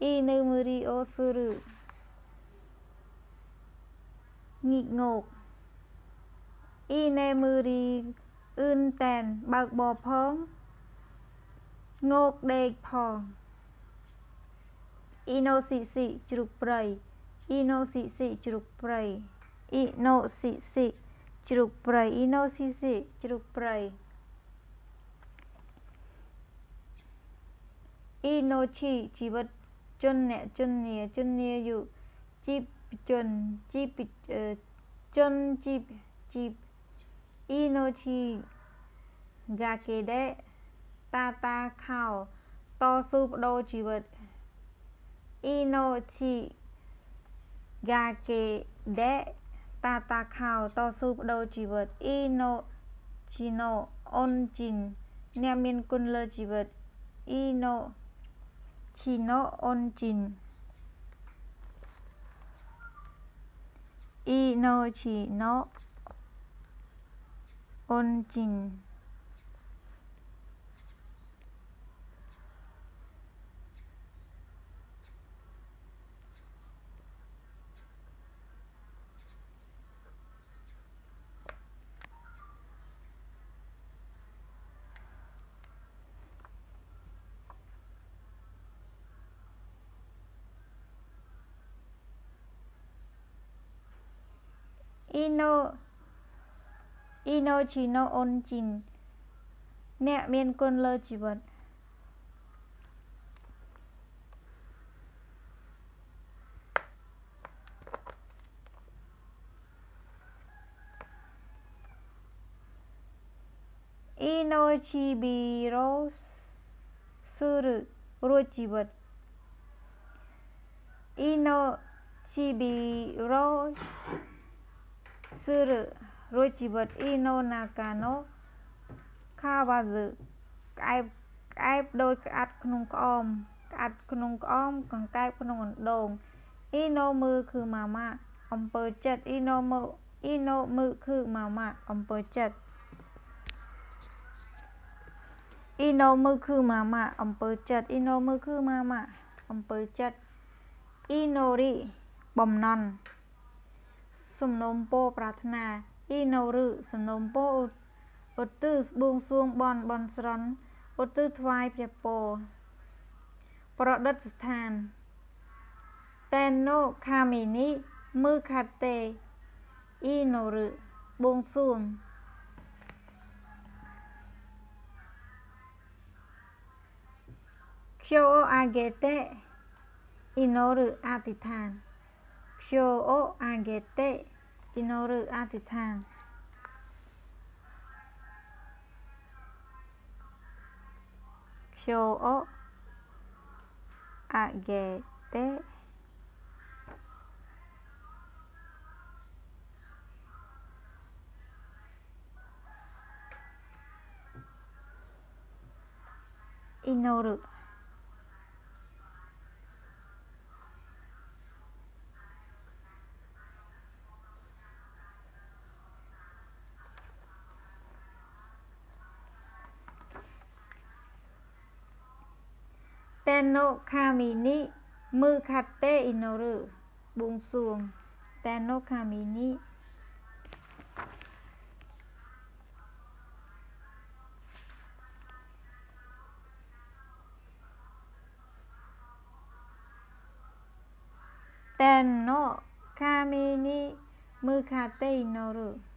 Inemuri o suru Nghịch ngột Inemuri អឿនតែនបើកបរផងងោកដេកផង អ៊ីណូស៊ីស៊ីជ្រូកព្រៃអ៊ីណូស៊ីស៊ីជ្រូកព្រៃអ៊ីណូស៊ីស៊ីជ្រូកព្រៃអ៊ីណូស៊ីស៊ីជ្រូកព្រៃអ៊ីណូឈីជីវិតជនអ្នកជននាជននាយុជីបជនជីបជនជីបជីបអ៊ីណូឈីហ្គាកេដេតាតាខោតស៊ូបដូរជីវិត Inochi Gake de Tatakao តស៊ូបដូរជីវិត Inochi no Onjin អ្នកមានគុណលើជីវិត Inochi no Onjin Inochi no Onjin Ino Inochino Onjin អ្នកមានគុណលើជីវិតអ៊ីណូជីប៊ីរ៉ូស៊ឺររួចជីវិតអ៊ីណូជីប៊ីរ៉ូ ស៊ឺររួចជីវិតអ៊ីណូណាកាណូខាវ៉ាហ្សឺក្អែបក្អែបដោយក្អាត់ក្នុងក្អមក្អាត់ក្នុងក្អមកង្កែបក្នុងអណ្ដូងអ៊ីណូមើគឺម៉ាម៉ាអំពើចិត្តអ៊ីណូមើអ៊ីណូមើគឺម៉ាម៉ាអំពើចិត្តអ៊ីណូមើគឺម៉ាម៉ាអំពើចិត្តអ៊ីណូមើគឺម៉ាម៉ាអំពើចិត្តអ៊ីណូរីបំណន់ សំណុំពោប្រាថ្នាអ៊ីណូរឺសំណុំពោឧទ្ទិសបួងសួងបនបនស្រន់ឧទ្ទិសថ្វាយព្រះពរប្រឌិតស្ថានតែនណូខាមីនីមើខាតេអ៊ីណូរឺបួងសួងខ្យូអូអាហ្គេតេអ៊ីណូរឺអ 標をあげて祈るアジさん標をあげて祈る。 ធិដ្ឋានខ្យូអូអាហ្គេតេអ៊ីណូរឺអធិដ្ឋាន Show agete inoru តែណូខាមីនីមើខាតេអ៊ីណូរបួងសួងតែណូខាមីនីតែណូខាមីនីមើខាតេអ៊ី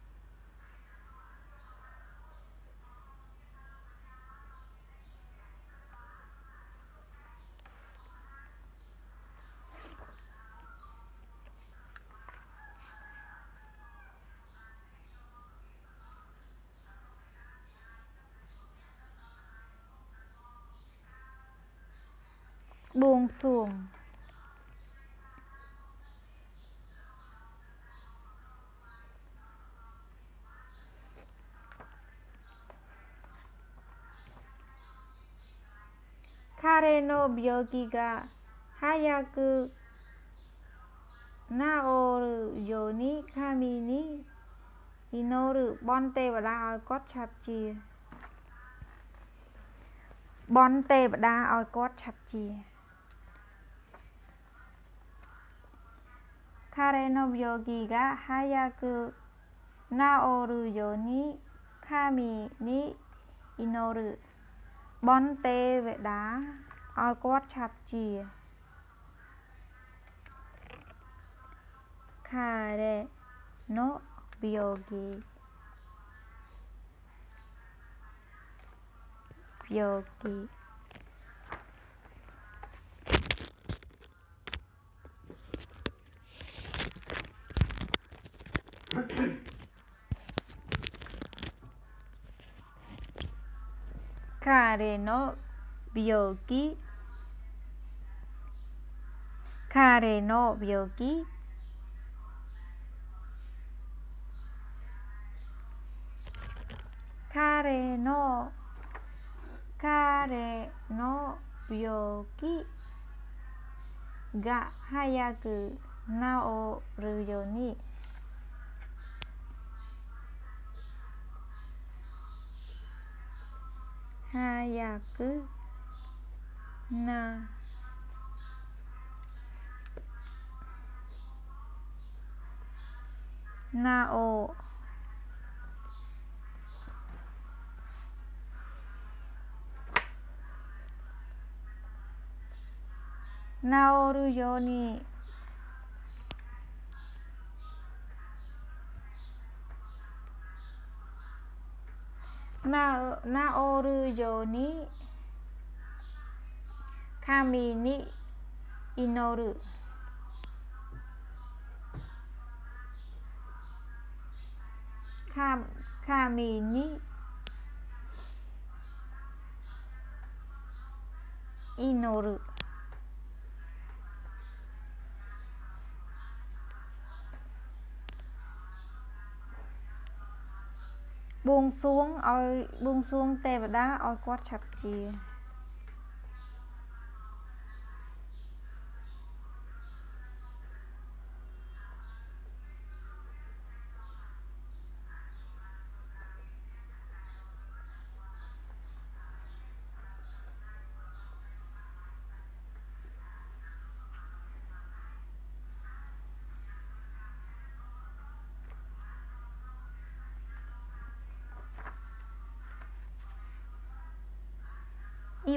บวงสวงยนิคา早くนิอินโに祈るบอนเตวดาออยกอดชับจีบอนเตวดาออยกอดชับจี 彼の病気が早く治るように神に祈るបន់ទេវតាឲ្យគាត់ឆាប់ជា彼の病気病気 彼の病気彼の病気彼の彼の病気が早く治るようにく。ななお。治るように。 นานาโอรุโยนิคามินิอินอรุคาคามินิอินอรุ បួងសួងឲ្យបួងសួងទេវតាឲ្យគាត់ឆាប់ជា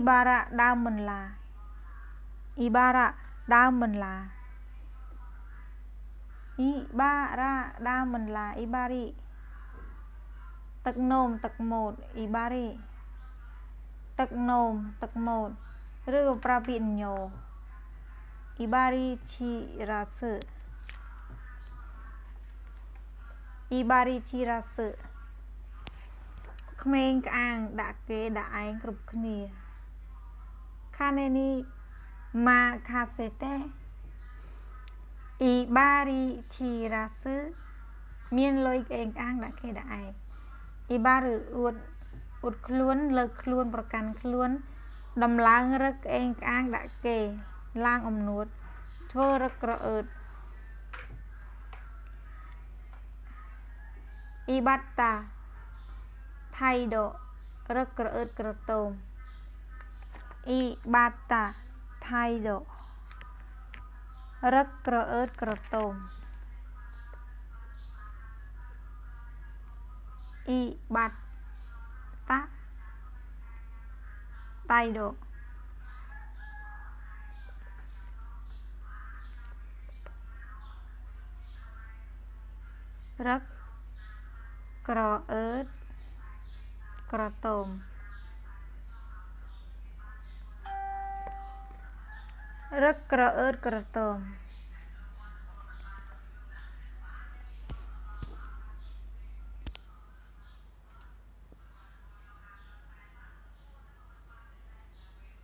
បារ៉ាដើមមិនឡាអ៊ីបារ៉ាដើមមិនឡាអ៊ីបារ៉ាដើមមិនឡាអ៊ីបារីទឹកនោមទឹកម៉ូតអ៊ីបារីទឹកនោមទឹកម៉ូតឬក៏ប្រើពាក្យញោអ៊ីបារីឈីរ៉ាសឺអ៊ីបារីឈីរ៉ាសឺក្មេងក្អាងដាក់គេដាក់ឯងគ្រប់គ្នា ខានេនីម៉ាខាសេតេអ៊ីបារីឈីរ៉ាសឺមានលុយក្អេងក្អាងដាក់គេដាក់ឯងអ៊ីបាឬអួតអួតខ្លួនលើកខ្លួនប្រកាន់ខ្លួនដំឡើងរឹកក្អេងក្អាងដាក់គេឡើងអំនួតធ្វើរឹកក្រអឺតអ៊ីបាត់តាថៃដរឹកក្រអឺតក្រតោម អ៊ីបាត់តាថៃដរឹកក្រអឺតក្រតោមអ៊ីបាត់តាតៃដរឹកក្រអឺតក្រតោម រឹកក្រអឺតក្រតោម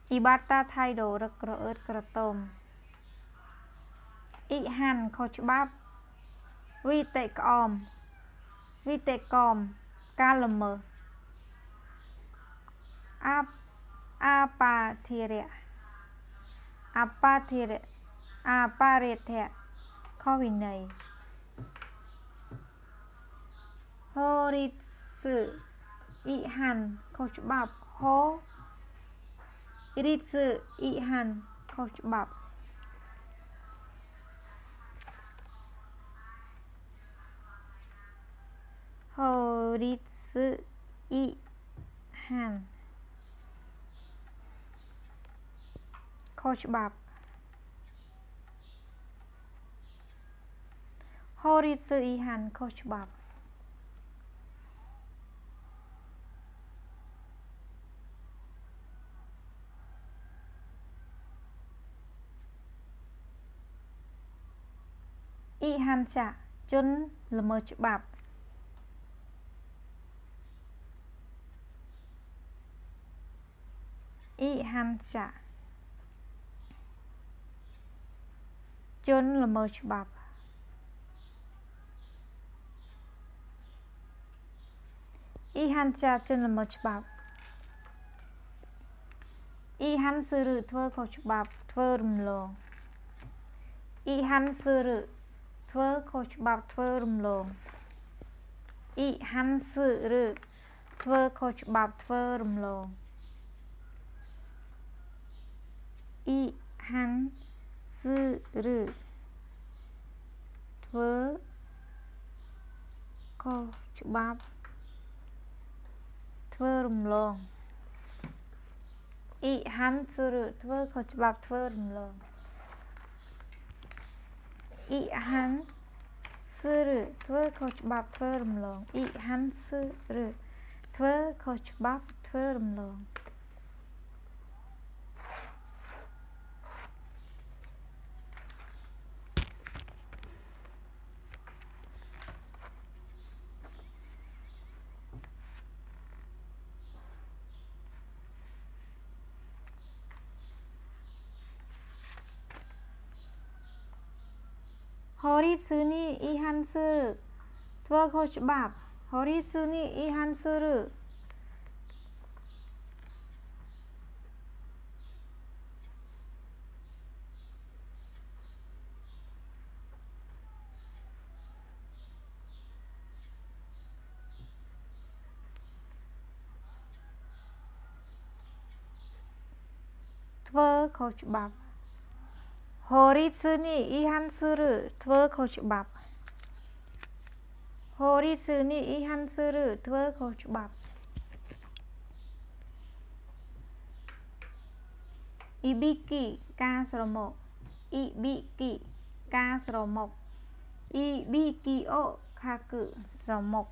អ៊ីបាតាថៃដូរឹកក្រអឺតក្រតោមអ៊ីហាន់ខុសច្បាប់វិតិក្អមវិតិកំការល្មើសអាអាបាធិរៈ អបាធិរៈអបារិទ្ធៈខុសវិន័យហូរិសឺអ៊ីហាន់ ខុសច្បាប់ហូរិសឺអ៊ីហាន់ខុសច្បាប់ហូរិសឺអ៊ីហាន់ខុសច្បាប់ហូរីសឺអ៊ីហាន់ខុសច្បាប់អ៊ីហាន់ចាជនល្មើសច្បាប់អ៊ីហាន់ចា ជនល្មើសច្បាប់អ៊ីហាន់ចាជនល្មើសច្បាប់អ៊ីហាន់ស៊ឺរធ្វើខុសច្បាប់ធ្វើរំលងអ៊ីហាន់ស៊ឺរធ្វើខុសច្បាប់ធ្វើរំលងអ៊ីហាន់ស៊ឺរធ្វើខុសច្បាប់ធ្វើរំលងអ៊ីហាន់ ស៊ឺរធ្វើខុសច្បាប់ធ្វើរំលងអ៊ីហាន់ស៊ឺរធ្វើខុសច្បាប់ធ្វើរំលងអ៊ីហាន់ស៊ឺរធ្វើខុសច្បាប់ធ្វើរំលងអ៊ីហាន់ស៊ឺរធ្វើខុសច្បាប់ធ្វើរំលង ហូរីស៊ឺនីអ៊ីហាន់ស៊ឺធ្វើខុសច្បាប់ ហូរីស៊ឺនីអ៊ីហាន់ស៊ឺធ្វើខុសច្បាប់ហូរីស៊ឺនីអ៊ីហាន់ស៊ឺរធ្វើខុសច្បាប់ហូរីស៊ឺនីអ៊ីហាន់ស៊ឺរធ្វើខុសច្បាប់អ៊ីប៊ីគីការស្រមកអ៊ីប៊ីគីការស្រមកអ៊ីប៊ីគីអូខាគឺស្រមក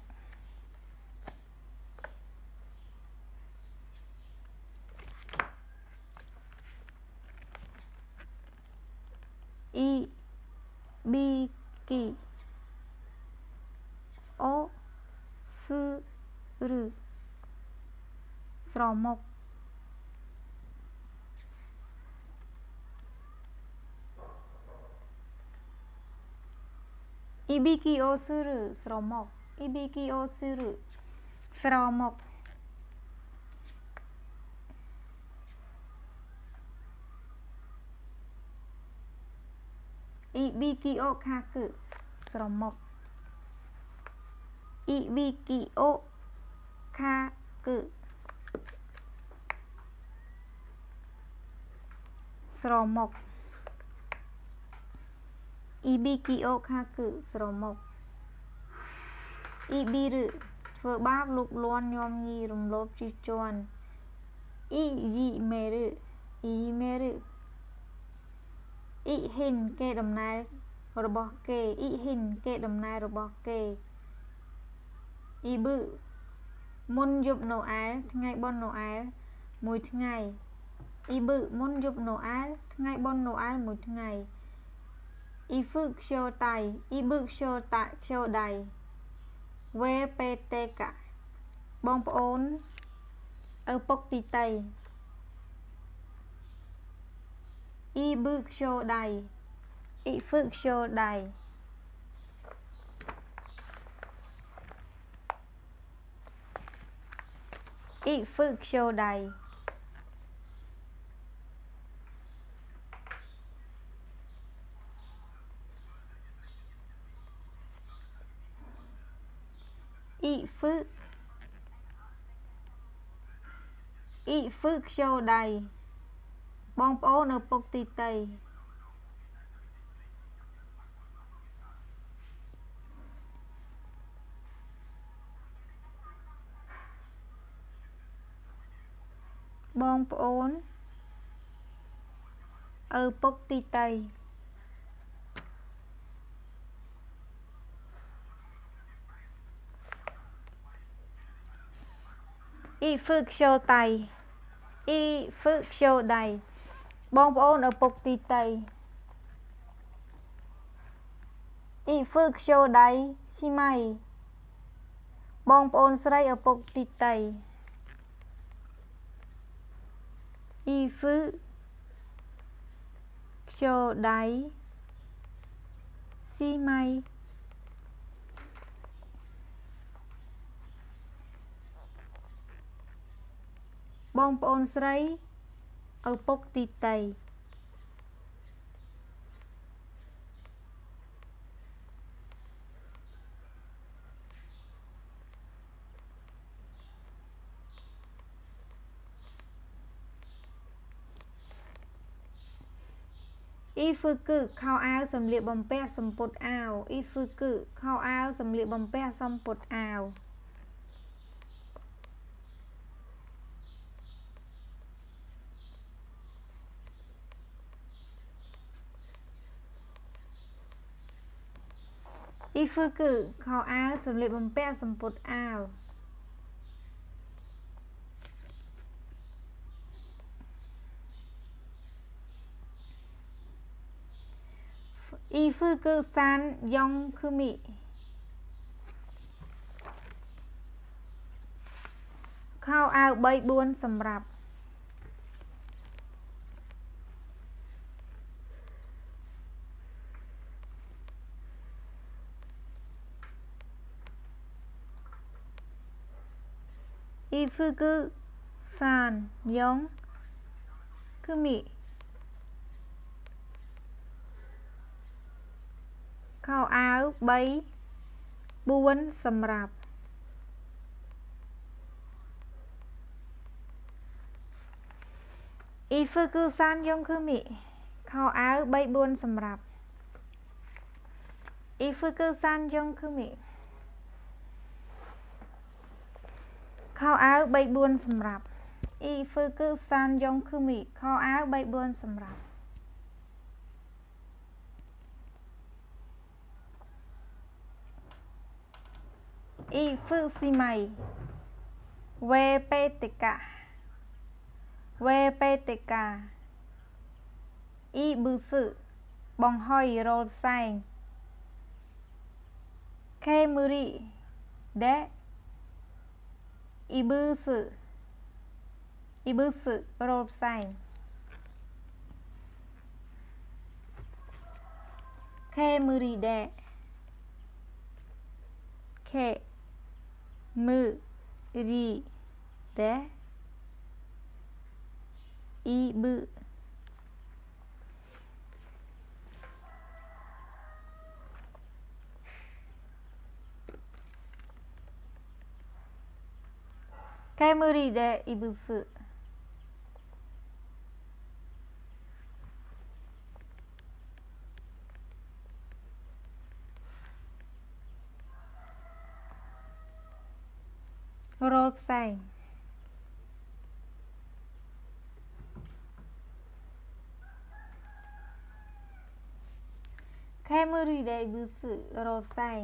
អ៊ីប៊ីគីអូស៊ឺរឺស្រមក អ៊ីប៊ីគីអូស៊ឺរឺស្រមកអ៊ីប៊ីគីអូស៊ឺរឺស្រមកអ៊ីប៊ីគីអូខាគឺស្រមកអ៊ីប៊ីគីអូខាគឺស្រមក អ៊ីប៊ីគីអូខាគឺស្រមកអ៊ីប៊ីរឺធ្វើបាបលូកលាន់ញោមញីរំលោភជិះជាន់អ៊ីយីមេរឺអ៊ីមេរឺអ៊ីហ៊ិនគេដំណើររបស់គេអ៊ីហ៊ិនគេដំណើររបស់គេអ៊ីប៊ឺមុនយប់ណូអែលថ្ងៃបុណ្យណូអែលមួយថ្ងៃអ៊ីប៊ឺមុនយប់ណូអែលថ្ងៃបុណ្យណូអែលមួយថ្ងៃ អ៊ីហ្វឺខ្យល់តៃអ៊ីប៊ឺខ្យល់តៃខ្យល់ដៃវេពេតេកាបងប្អូនឪពុកទីតៃអ៊ីប៊ឺខ្យល់ដៃអ៊ីហ្វឺខ្យល់ដៃអ៊ីហ្វឺខ្យល់ដៃ អ៊ីហ្វឺអ៊ីហ្វឺខ្យល់ដៃបងប្អូនឪពុកទីតីបងប្អូនឪពុកទីតី អ៊ីហ្វឺខ្យល់តៃអ៊ីហ្វឺខ្យល់ដៃបងប្អូនឪពុកទីតីអ៊ីហ្វឺខ្យល់ដៃស៊ីម៉ៃបងប្អូនស្រីឪពុកទីតីអ៊ីហ្វឺខ្យល់ដៃស៊ីម៉ៃ បងប្អូនស្រីឪពុកទីតីអ៊ីហ្វឺគឺខោអាវសម្លៀកបំពាក់សំពត់អាវអ៊ីហ្វឺគឺខោអាវសម្លៀកបំពាក់សំពត់អាវ អ៊ីហ្វឺគឺខោអាវសម្លៀកបំពាក់សំពត់អាវអ៊ីហ្វឺគឺសានយ៉ុងឃឺមីខោអាវ3 4សម្រាប់ អ៊ីហ្វឺគឺសានយ៉ុងឃឺមីខោអាវ3 4សម្រាប់អ៊ីហ្វឺគឺសានយ៉ុងគឺមីខោអាវ3 4សម្រាប់អ៊ីហ្វឺគឺសានយ៉ុងគឺមី ខោអាវ3 4សម្រាប់អ៊ីហ្វឺគឺសានយ៉ុងគឺមីខោអាវ3 4សម្រាប់អ៊ីហ្វឺស៊ីម៉ៃវេបេតិកាវេបេតិកាអ៊ីប៊ឺសឺបង្ហុយរលផ្សែងខេមូរីដេ អ៊ីប៊ឺសឺអ៊ីប៊ឺសឺរលផ្សែងខេមូរីដេខេមឺរីដេអ៊ី ប៊ឺ Kemuride ibusu រលផ្សែងខេមរីដេប៊ឺសឺរលផ្សែង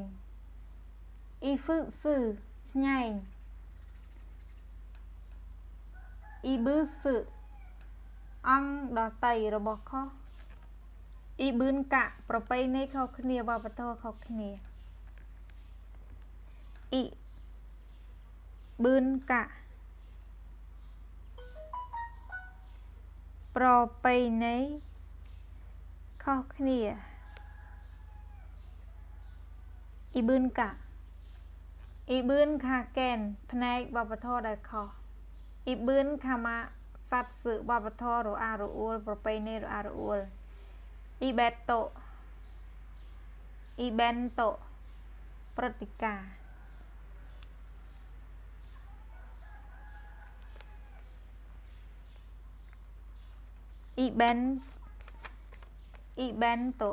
អ៊ីហ្វឺសឺស្ញែង អ៊ីប៊ឺសឺអង្គដតីរបស់ខុសអ៊ីប៊ឺនកាប្រពៃណីខុសគ្នាវប្បធម៌ខុសគ្នាអ៊ីប៊ឺនកាប្រពៃណីខុសគ្នាអ៊ីប៊ឺនកាអ៊ីប៊ឺនខាកែនផ្នែកវប្បធម៌ដែលខុស អ៊ីប៊ឿនខាម៉ាសັດសឺវប្បធម៌រអារអួលប្រពៃណីរអារអួលអ៊ីបេតូអ៊ីបេនតូព្រឹត្តិការណ៍អ៊ីបេនអ៊ីបេនតូ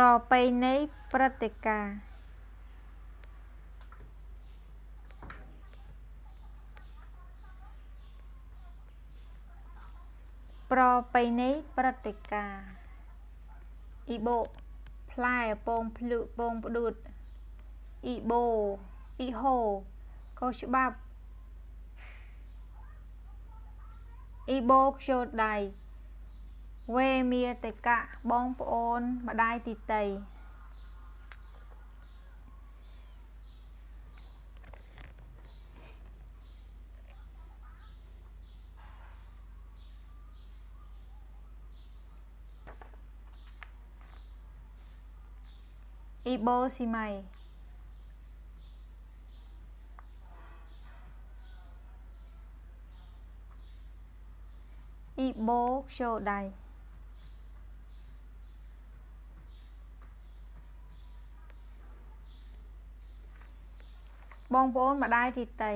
ប្រពៃណីព្រឹត្តិការណ៍ប្រពៃណីព្រឹត្តិការណ៍អ៊ីបូផ្លែពងភ្លឺពងផ្ដួតអ៊ីបូអ៊ីហូកោច្បាប់អ៊ីបូខ្ជូតដៃ វេមាតេកៈបងប្អូនម្ដាយទីតីអ៊ីបូស៊ីម៉ៃអ៊ីបូខ្ជូដៃ បងប្អូនម្ដាយទីតី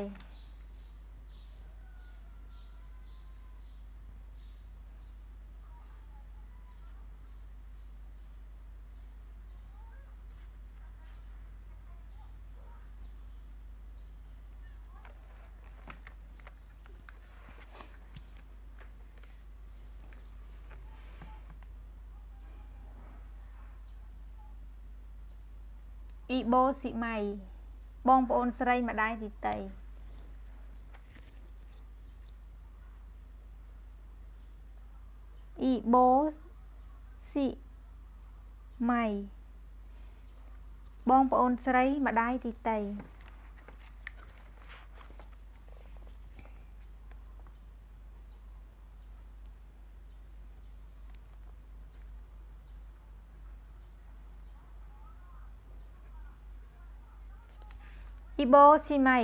អ៊ីបូស៊ីម៉ៃ បងប្អូនស្រីម្ដាយទីតីអ៊ីបូស៊ីម៉ៃបងប្អូនស្រីម្ដាយទីតី អ៊ីបូស៊ីម៉ៃ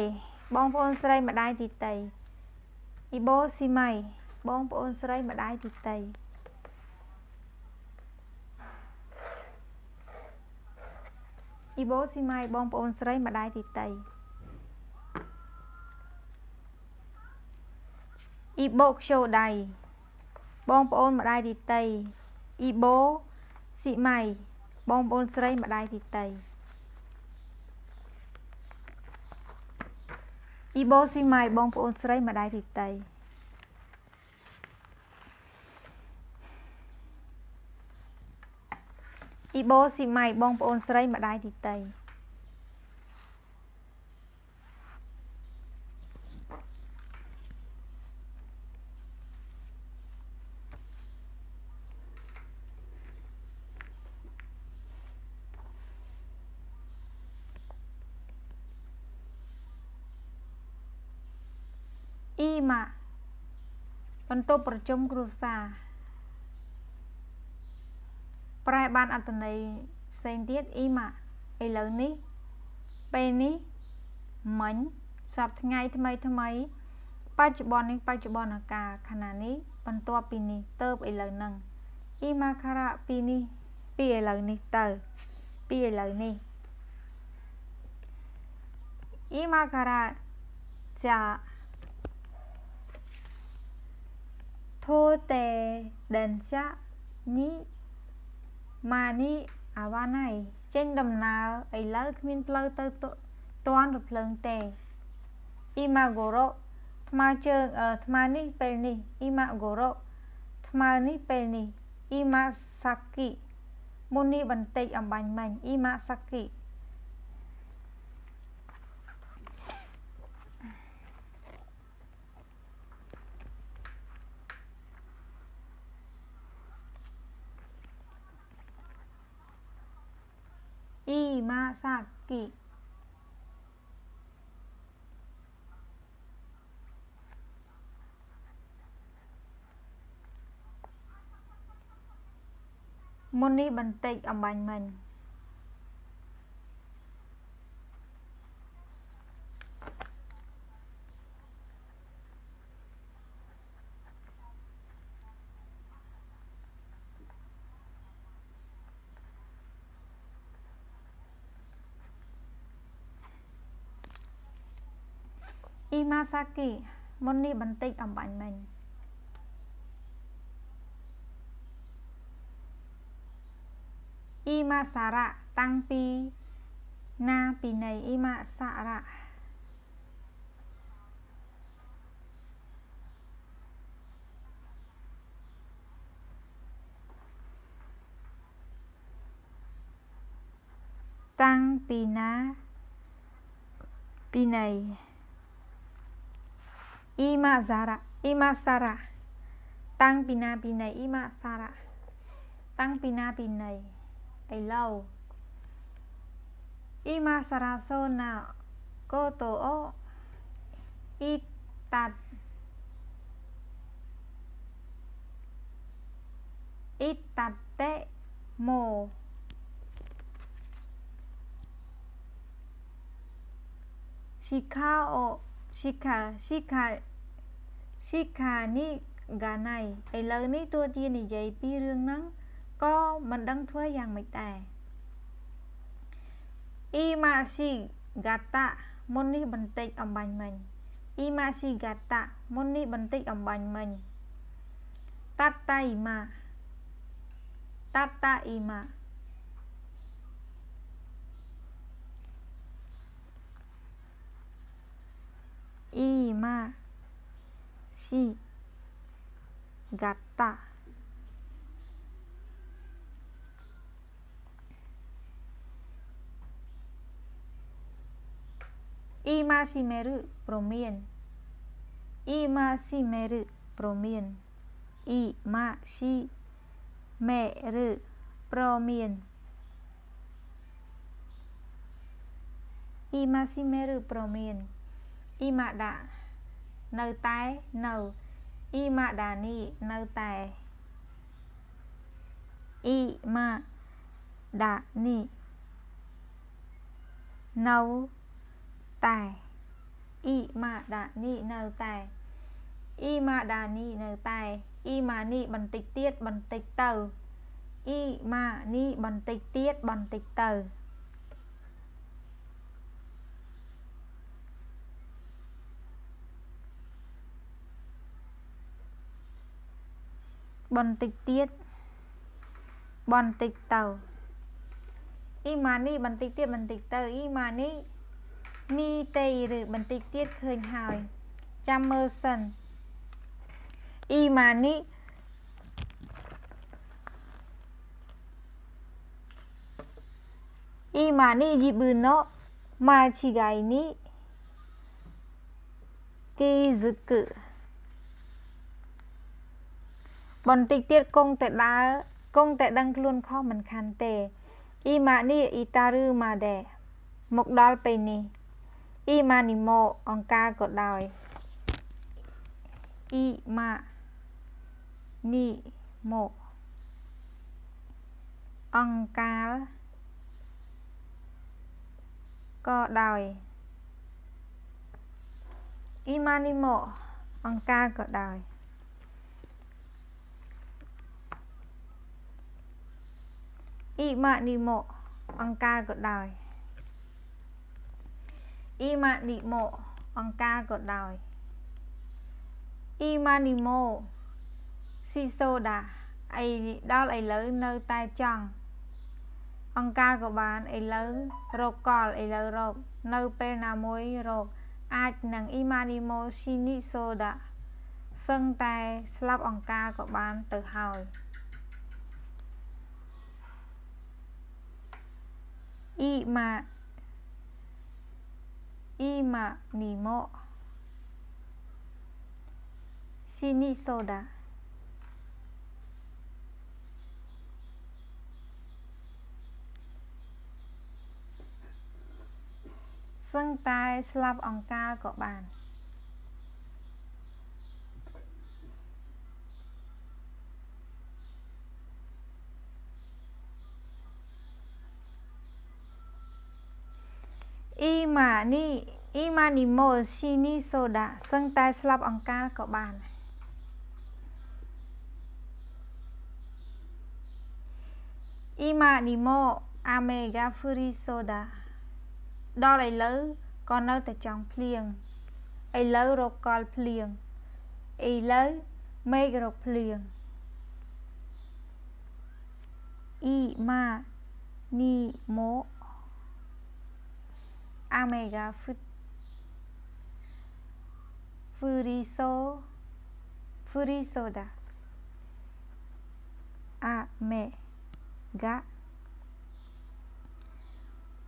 បងប្អូនស្រីម្ដាយទីតីអ៊ីបូស៊ីម៉ៃបងប្អូនស្រីម្ដាយទីតីអ៊ីបូស៊ីម៉ៃបងប្អូនស្រីម្ដាយទីតីបូខ្ជោដៃបងប្អូនម្ដាយទីតីអ៊ីបូស៊ីម៉ៃបងប្អូនស្រីម្ដាយទីតី អ៊ីបូស៊ីម៉ៃបងប្អូនស្រីម្ដាយទីតីអ៊ីបូស៊ីម៉ៃបងប្អូនស្រីម្ដាយទីតី អ៊ីម៉ាបន្ទប់ប្រជុំគ្រួសារប្រែបានអត្ថន័យផ្សេងទៀតអ៊ីម៉ាឥឡូវនេះពេលនេះមិញសប្តាហ៍ថ្ងៃថ្មីថ្មី បច្ចុប្បន្ននេះបច្ចុប្បន្នកាលខណៈនេះបន្ទាប់ពីនេះទៅឥឡូវហ្នឹងអ៊ីម៉ាខារ៉ាពីនេះពីឥឡូវនេះទៅពីឥឡូវនេះអ៊ីម៉ាខារ៉ាចា ធូតេដេនចានេះម៉ានេះអាវ៉ាណៃចេញដំណើរឥឡូវគ្មានផ្លូវទៅតាន់រភ្លើងទេអ៊ីម៉ាហ្គោរ៉ូថ្មើរជើងថ្មើរនេះពេលនេះអ៊ីម៉ាហ្គោរ៉ូថ្មើរនេះពេលនេះអ៊ីម៉ាសាគីមុននេះបន្តិចអំបញ្ញមិញអ៊ីម៉ាសាគី Imasaki មុននេះបន្តិចអំបញ្ញមិញ ម៉ាសាគីមុននេះបន្តិចអំបញ្ញមិញអ៊ីម៉ាសារ៉ាតាំងពីណាពីនៃអ៊ីម៉ាសារ៉ាតាំងពីណាពីនៃ Imasara, imasara. Tăng pina pinay imasara. Tăng pina pinay ấy lâu imasara sona. Koto o itat itate mo. Shika o shika shika. សិក្ខានិកាណៃឥឡូវនេះទោះជានិយាយពីរឿងហ្នឹងក៏មិនដឹងធ្វើយ៉ាងម៉េចដែរអ៊ីម៉ាស៊ីហ្គាតាមុននេះបន្តិចអំបញ្ញមិញអ៊ីម៉ាស៊ីហ្គាតាមុននេះបន្តិចអំបញ្ញមិញតាត់តៃម៉ាតាត់តាអ៊ីម៉ាអ៊ីម៉ា si gata Imasimeru ព្រមាន Imasimeru ព្រមាន Imasimeru ព្រមាន Imasimeru ព្រមា ន Imada នៅតែនៅអ៊ីម៉ាដានីនៅតែអ៊ីម៉ាដានីនៅតែអ៊ីម៉ាដានីនៅតែអ៊ីម៉ាដានីនៅតែអ៊ីម៉ានីបន្តិចទៀតបន្តិចទៅអ៊ីម៉ានីបន្តិចទៀតបន្តិចទៅ បន្តិចទៀតបន្តិចទៅអ៊ីម៉ានីបន្តិចទៀតបន្តិចទៅអ៊ីម៉ានីមីតេឬបន្តិចទៀតឃើញហើយចាំមើលសិនអ៊ីម៉ានីអ៊ីម៉ានីជីប៊ឺណូម៉ាឈីហ្គៃនីគីហ្សឹក បន្តិចទៀតគង់តែដើរគង់តែដឹងខ្លួនខុសមិនខាន់ទេអ៊ីម៉ានីអ៊ីតារឺម៉ាដេមកដល់ពេលនេះអ៊ីម៉ានីម៉ូអង្ការក៏ដោយអ៊ីម៉ានីម៉ូអង្ការក៏ដោយអ៊ីម៉ានីម៉ូអង្ការក៏ដោយ អ៊ីម៉ានីម៉ូអង្ការក៏ដោយអ៊ីម៉ានីម៉ូអង្ការក៏ដោយអ៊ីម៉ានីម៉ូស៊ីសូដាអីដល់ឥឡូវនៅតែចង់អង្ការក៏បានឥឡូវរកកលឥឡូវរក នៅពេលណាមួយរក អាចនឹងអ៊ីម៉ានីម៉ូស៊ីនីសូដាសឹងតែស្លាប់អង្ការក៏បានទៅហើយ អ៊ីម៉ាអ៊ីម៉ានីម៉ូស៊ីនីសូដាសឹងតែស្លាប់អង្ការក៏បាន អ៊ីម៉ានីអ៊ីម៉ានីម៉ូស៊ីនីសូដាសឹងតែស្លាប់អង្ការក៏បានអ៊ីម៉ានីម៉ូអាមេហ្គាហ្វូរីសូដាដល់ឥឡូវក៏នៅតែចង់ភ្លៀងឥឡូវរកកលភ្លៀងឥឡូវមេឃរកភ្លៀងអ៊ីម៉ានីម៉ូ 雨が降りそう、降りそうだ。雨が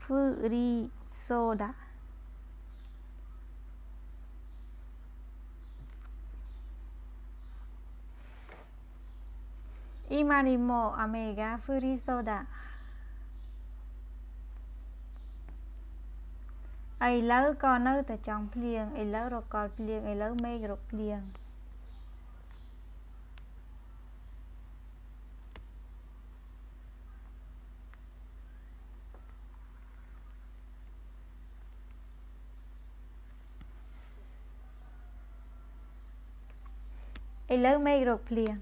降りそうだ。今にも雨が降りそうだ。 ឥឡូវក៏នៅតែចង់ភ្លៀងឥឡូវរកល់ភ្លៀងឥឡូវមេឃរកភ្លៀងឥឡូវមេឃរកភ្លៀង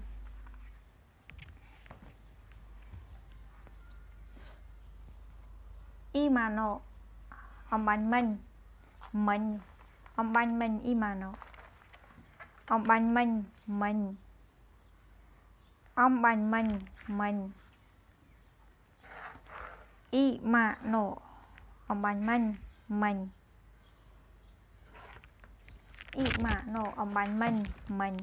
អ៊ីម៉ាណូ អំបាញ់មិញមិញអំបាញ់មិញអ៊ីម៉ាណូអំបាញ់មិញមិញអំបាញ់មិញមិញអ៊ីម៉ាណូអំបាញ់មិញមិញអ៊ីម៉ាណូអំបាញ់មិញមិញ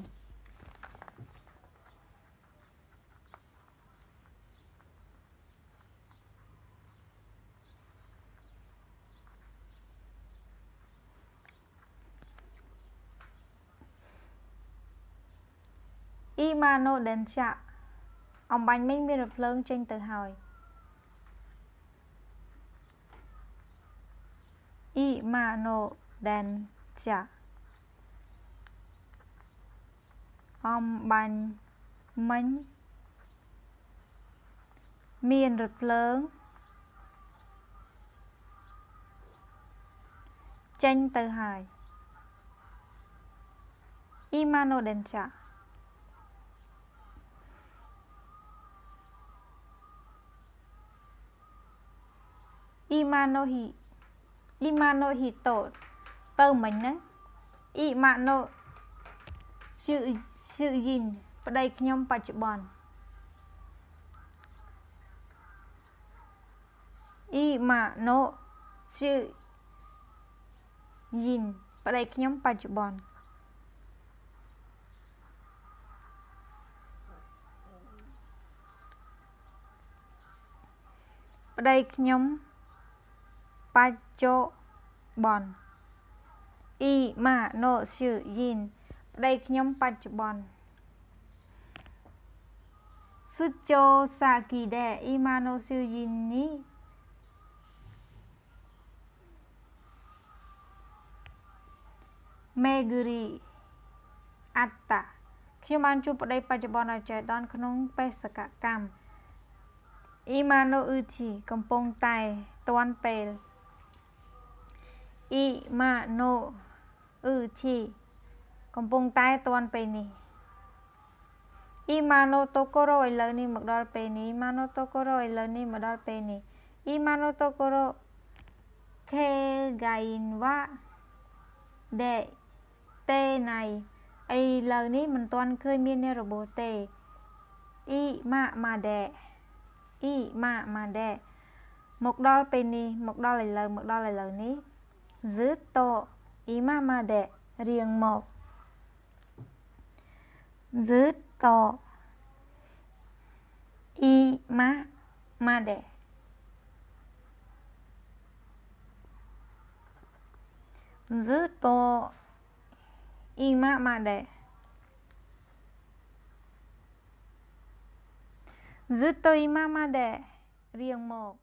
អ៊ីម៉ាណូដេនចាអំបាញ់មិញមានរថភ្លើងចេញទៅហើយអ៊ីម៉ាណូដេនចាអំបាញ់មិញមានរថភ្លើងចេញទៅហើយអ៊ីម៉ាណូដេនចា Imano hi Imano hito ទៅមិញហ្នឹង Imano ជឺជឺយីនប្តីខ្ញុំបច្ចុប្បន្នអ៊ីម៉ាណូជឺយីនប្តីខ្ញុំបច្ចុប្បន្នប្តីខ្ញុំ បច្ចុប្បន្នអ៊ីម៉ាណូជឺយីនប្តីខ្ញុំបច្ចុប្បន្នស៊ុជូសាគីដេអ៊ីម៉ាណូជឺយីននី Meguri អត្តាខ្ញុំបានជួបប្តីបច្ចុប្បន្នអចេដនក្នុងបេសកកម្មអ៊ីម៉ាណូអ៊ឺធីកំពុងតែទាន់ពេល អ៊ីម៉ាណូអ៊ឺធីកំពុងតែទាន់ពេលនេះអ៊ីម៉ាណូតូកូរ៉ូឥឡូវនេះមកដល់ពេលនេះម៉ាណូតូកូរ៉ូឥឡូវនេះមកដល់ពេលនេះអ៊ីម៉ាណូតូកូរ៉ូខេហ្គៃនវ៉ាដេទេណៃឥឡូវនេះមិនទាន់ឃើញមានអ្នករបួសទេអ៊ីម៉ាម៉ាដេអ៊ីម៉ាម៉ាដេមកដល់ពេលនេះមកដល់ឥឡូវមកដល់ឥឡូវនេះ Zito អ៊ីម៉ាម៉ាដេរៀងមក Zito អ៊ីម៉ាម៉ាដេ Zito Ima Made Zuto Ima Made រៀងមក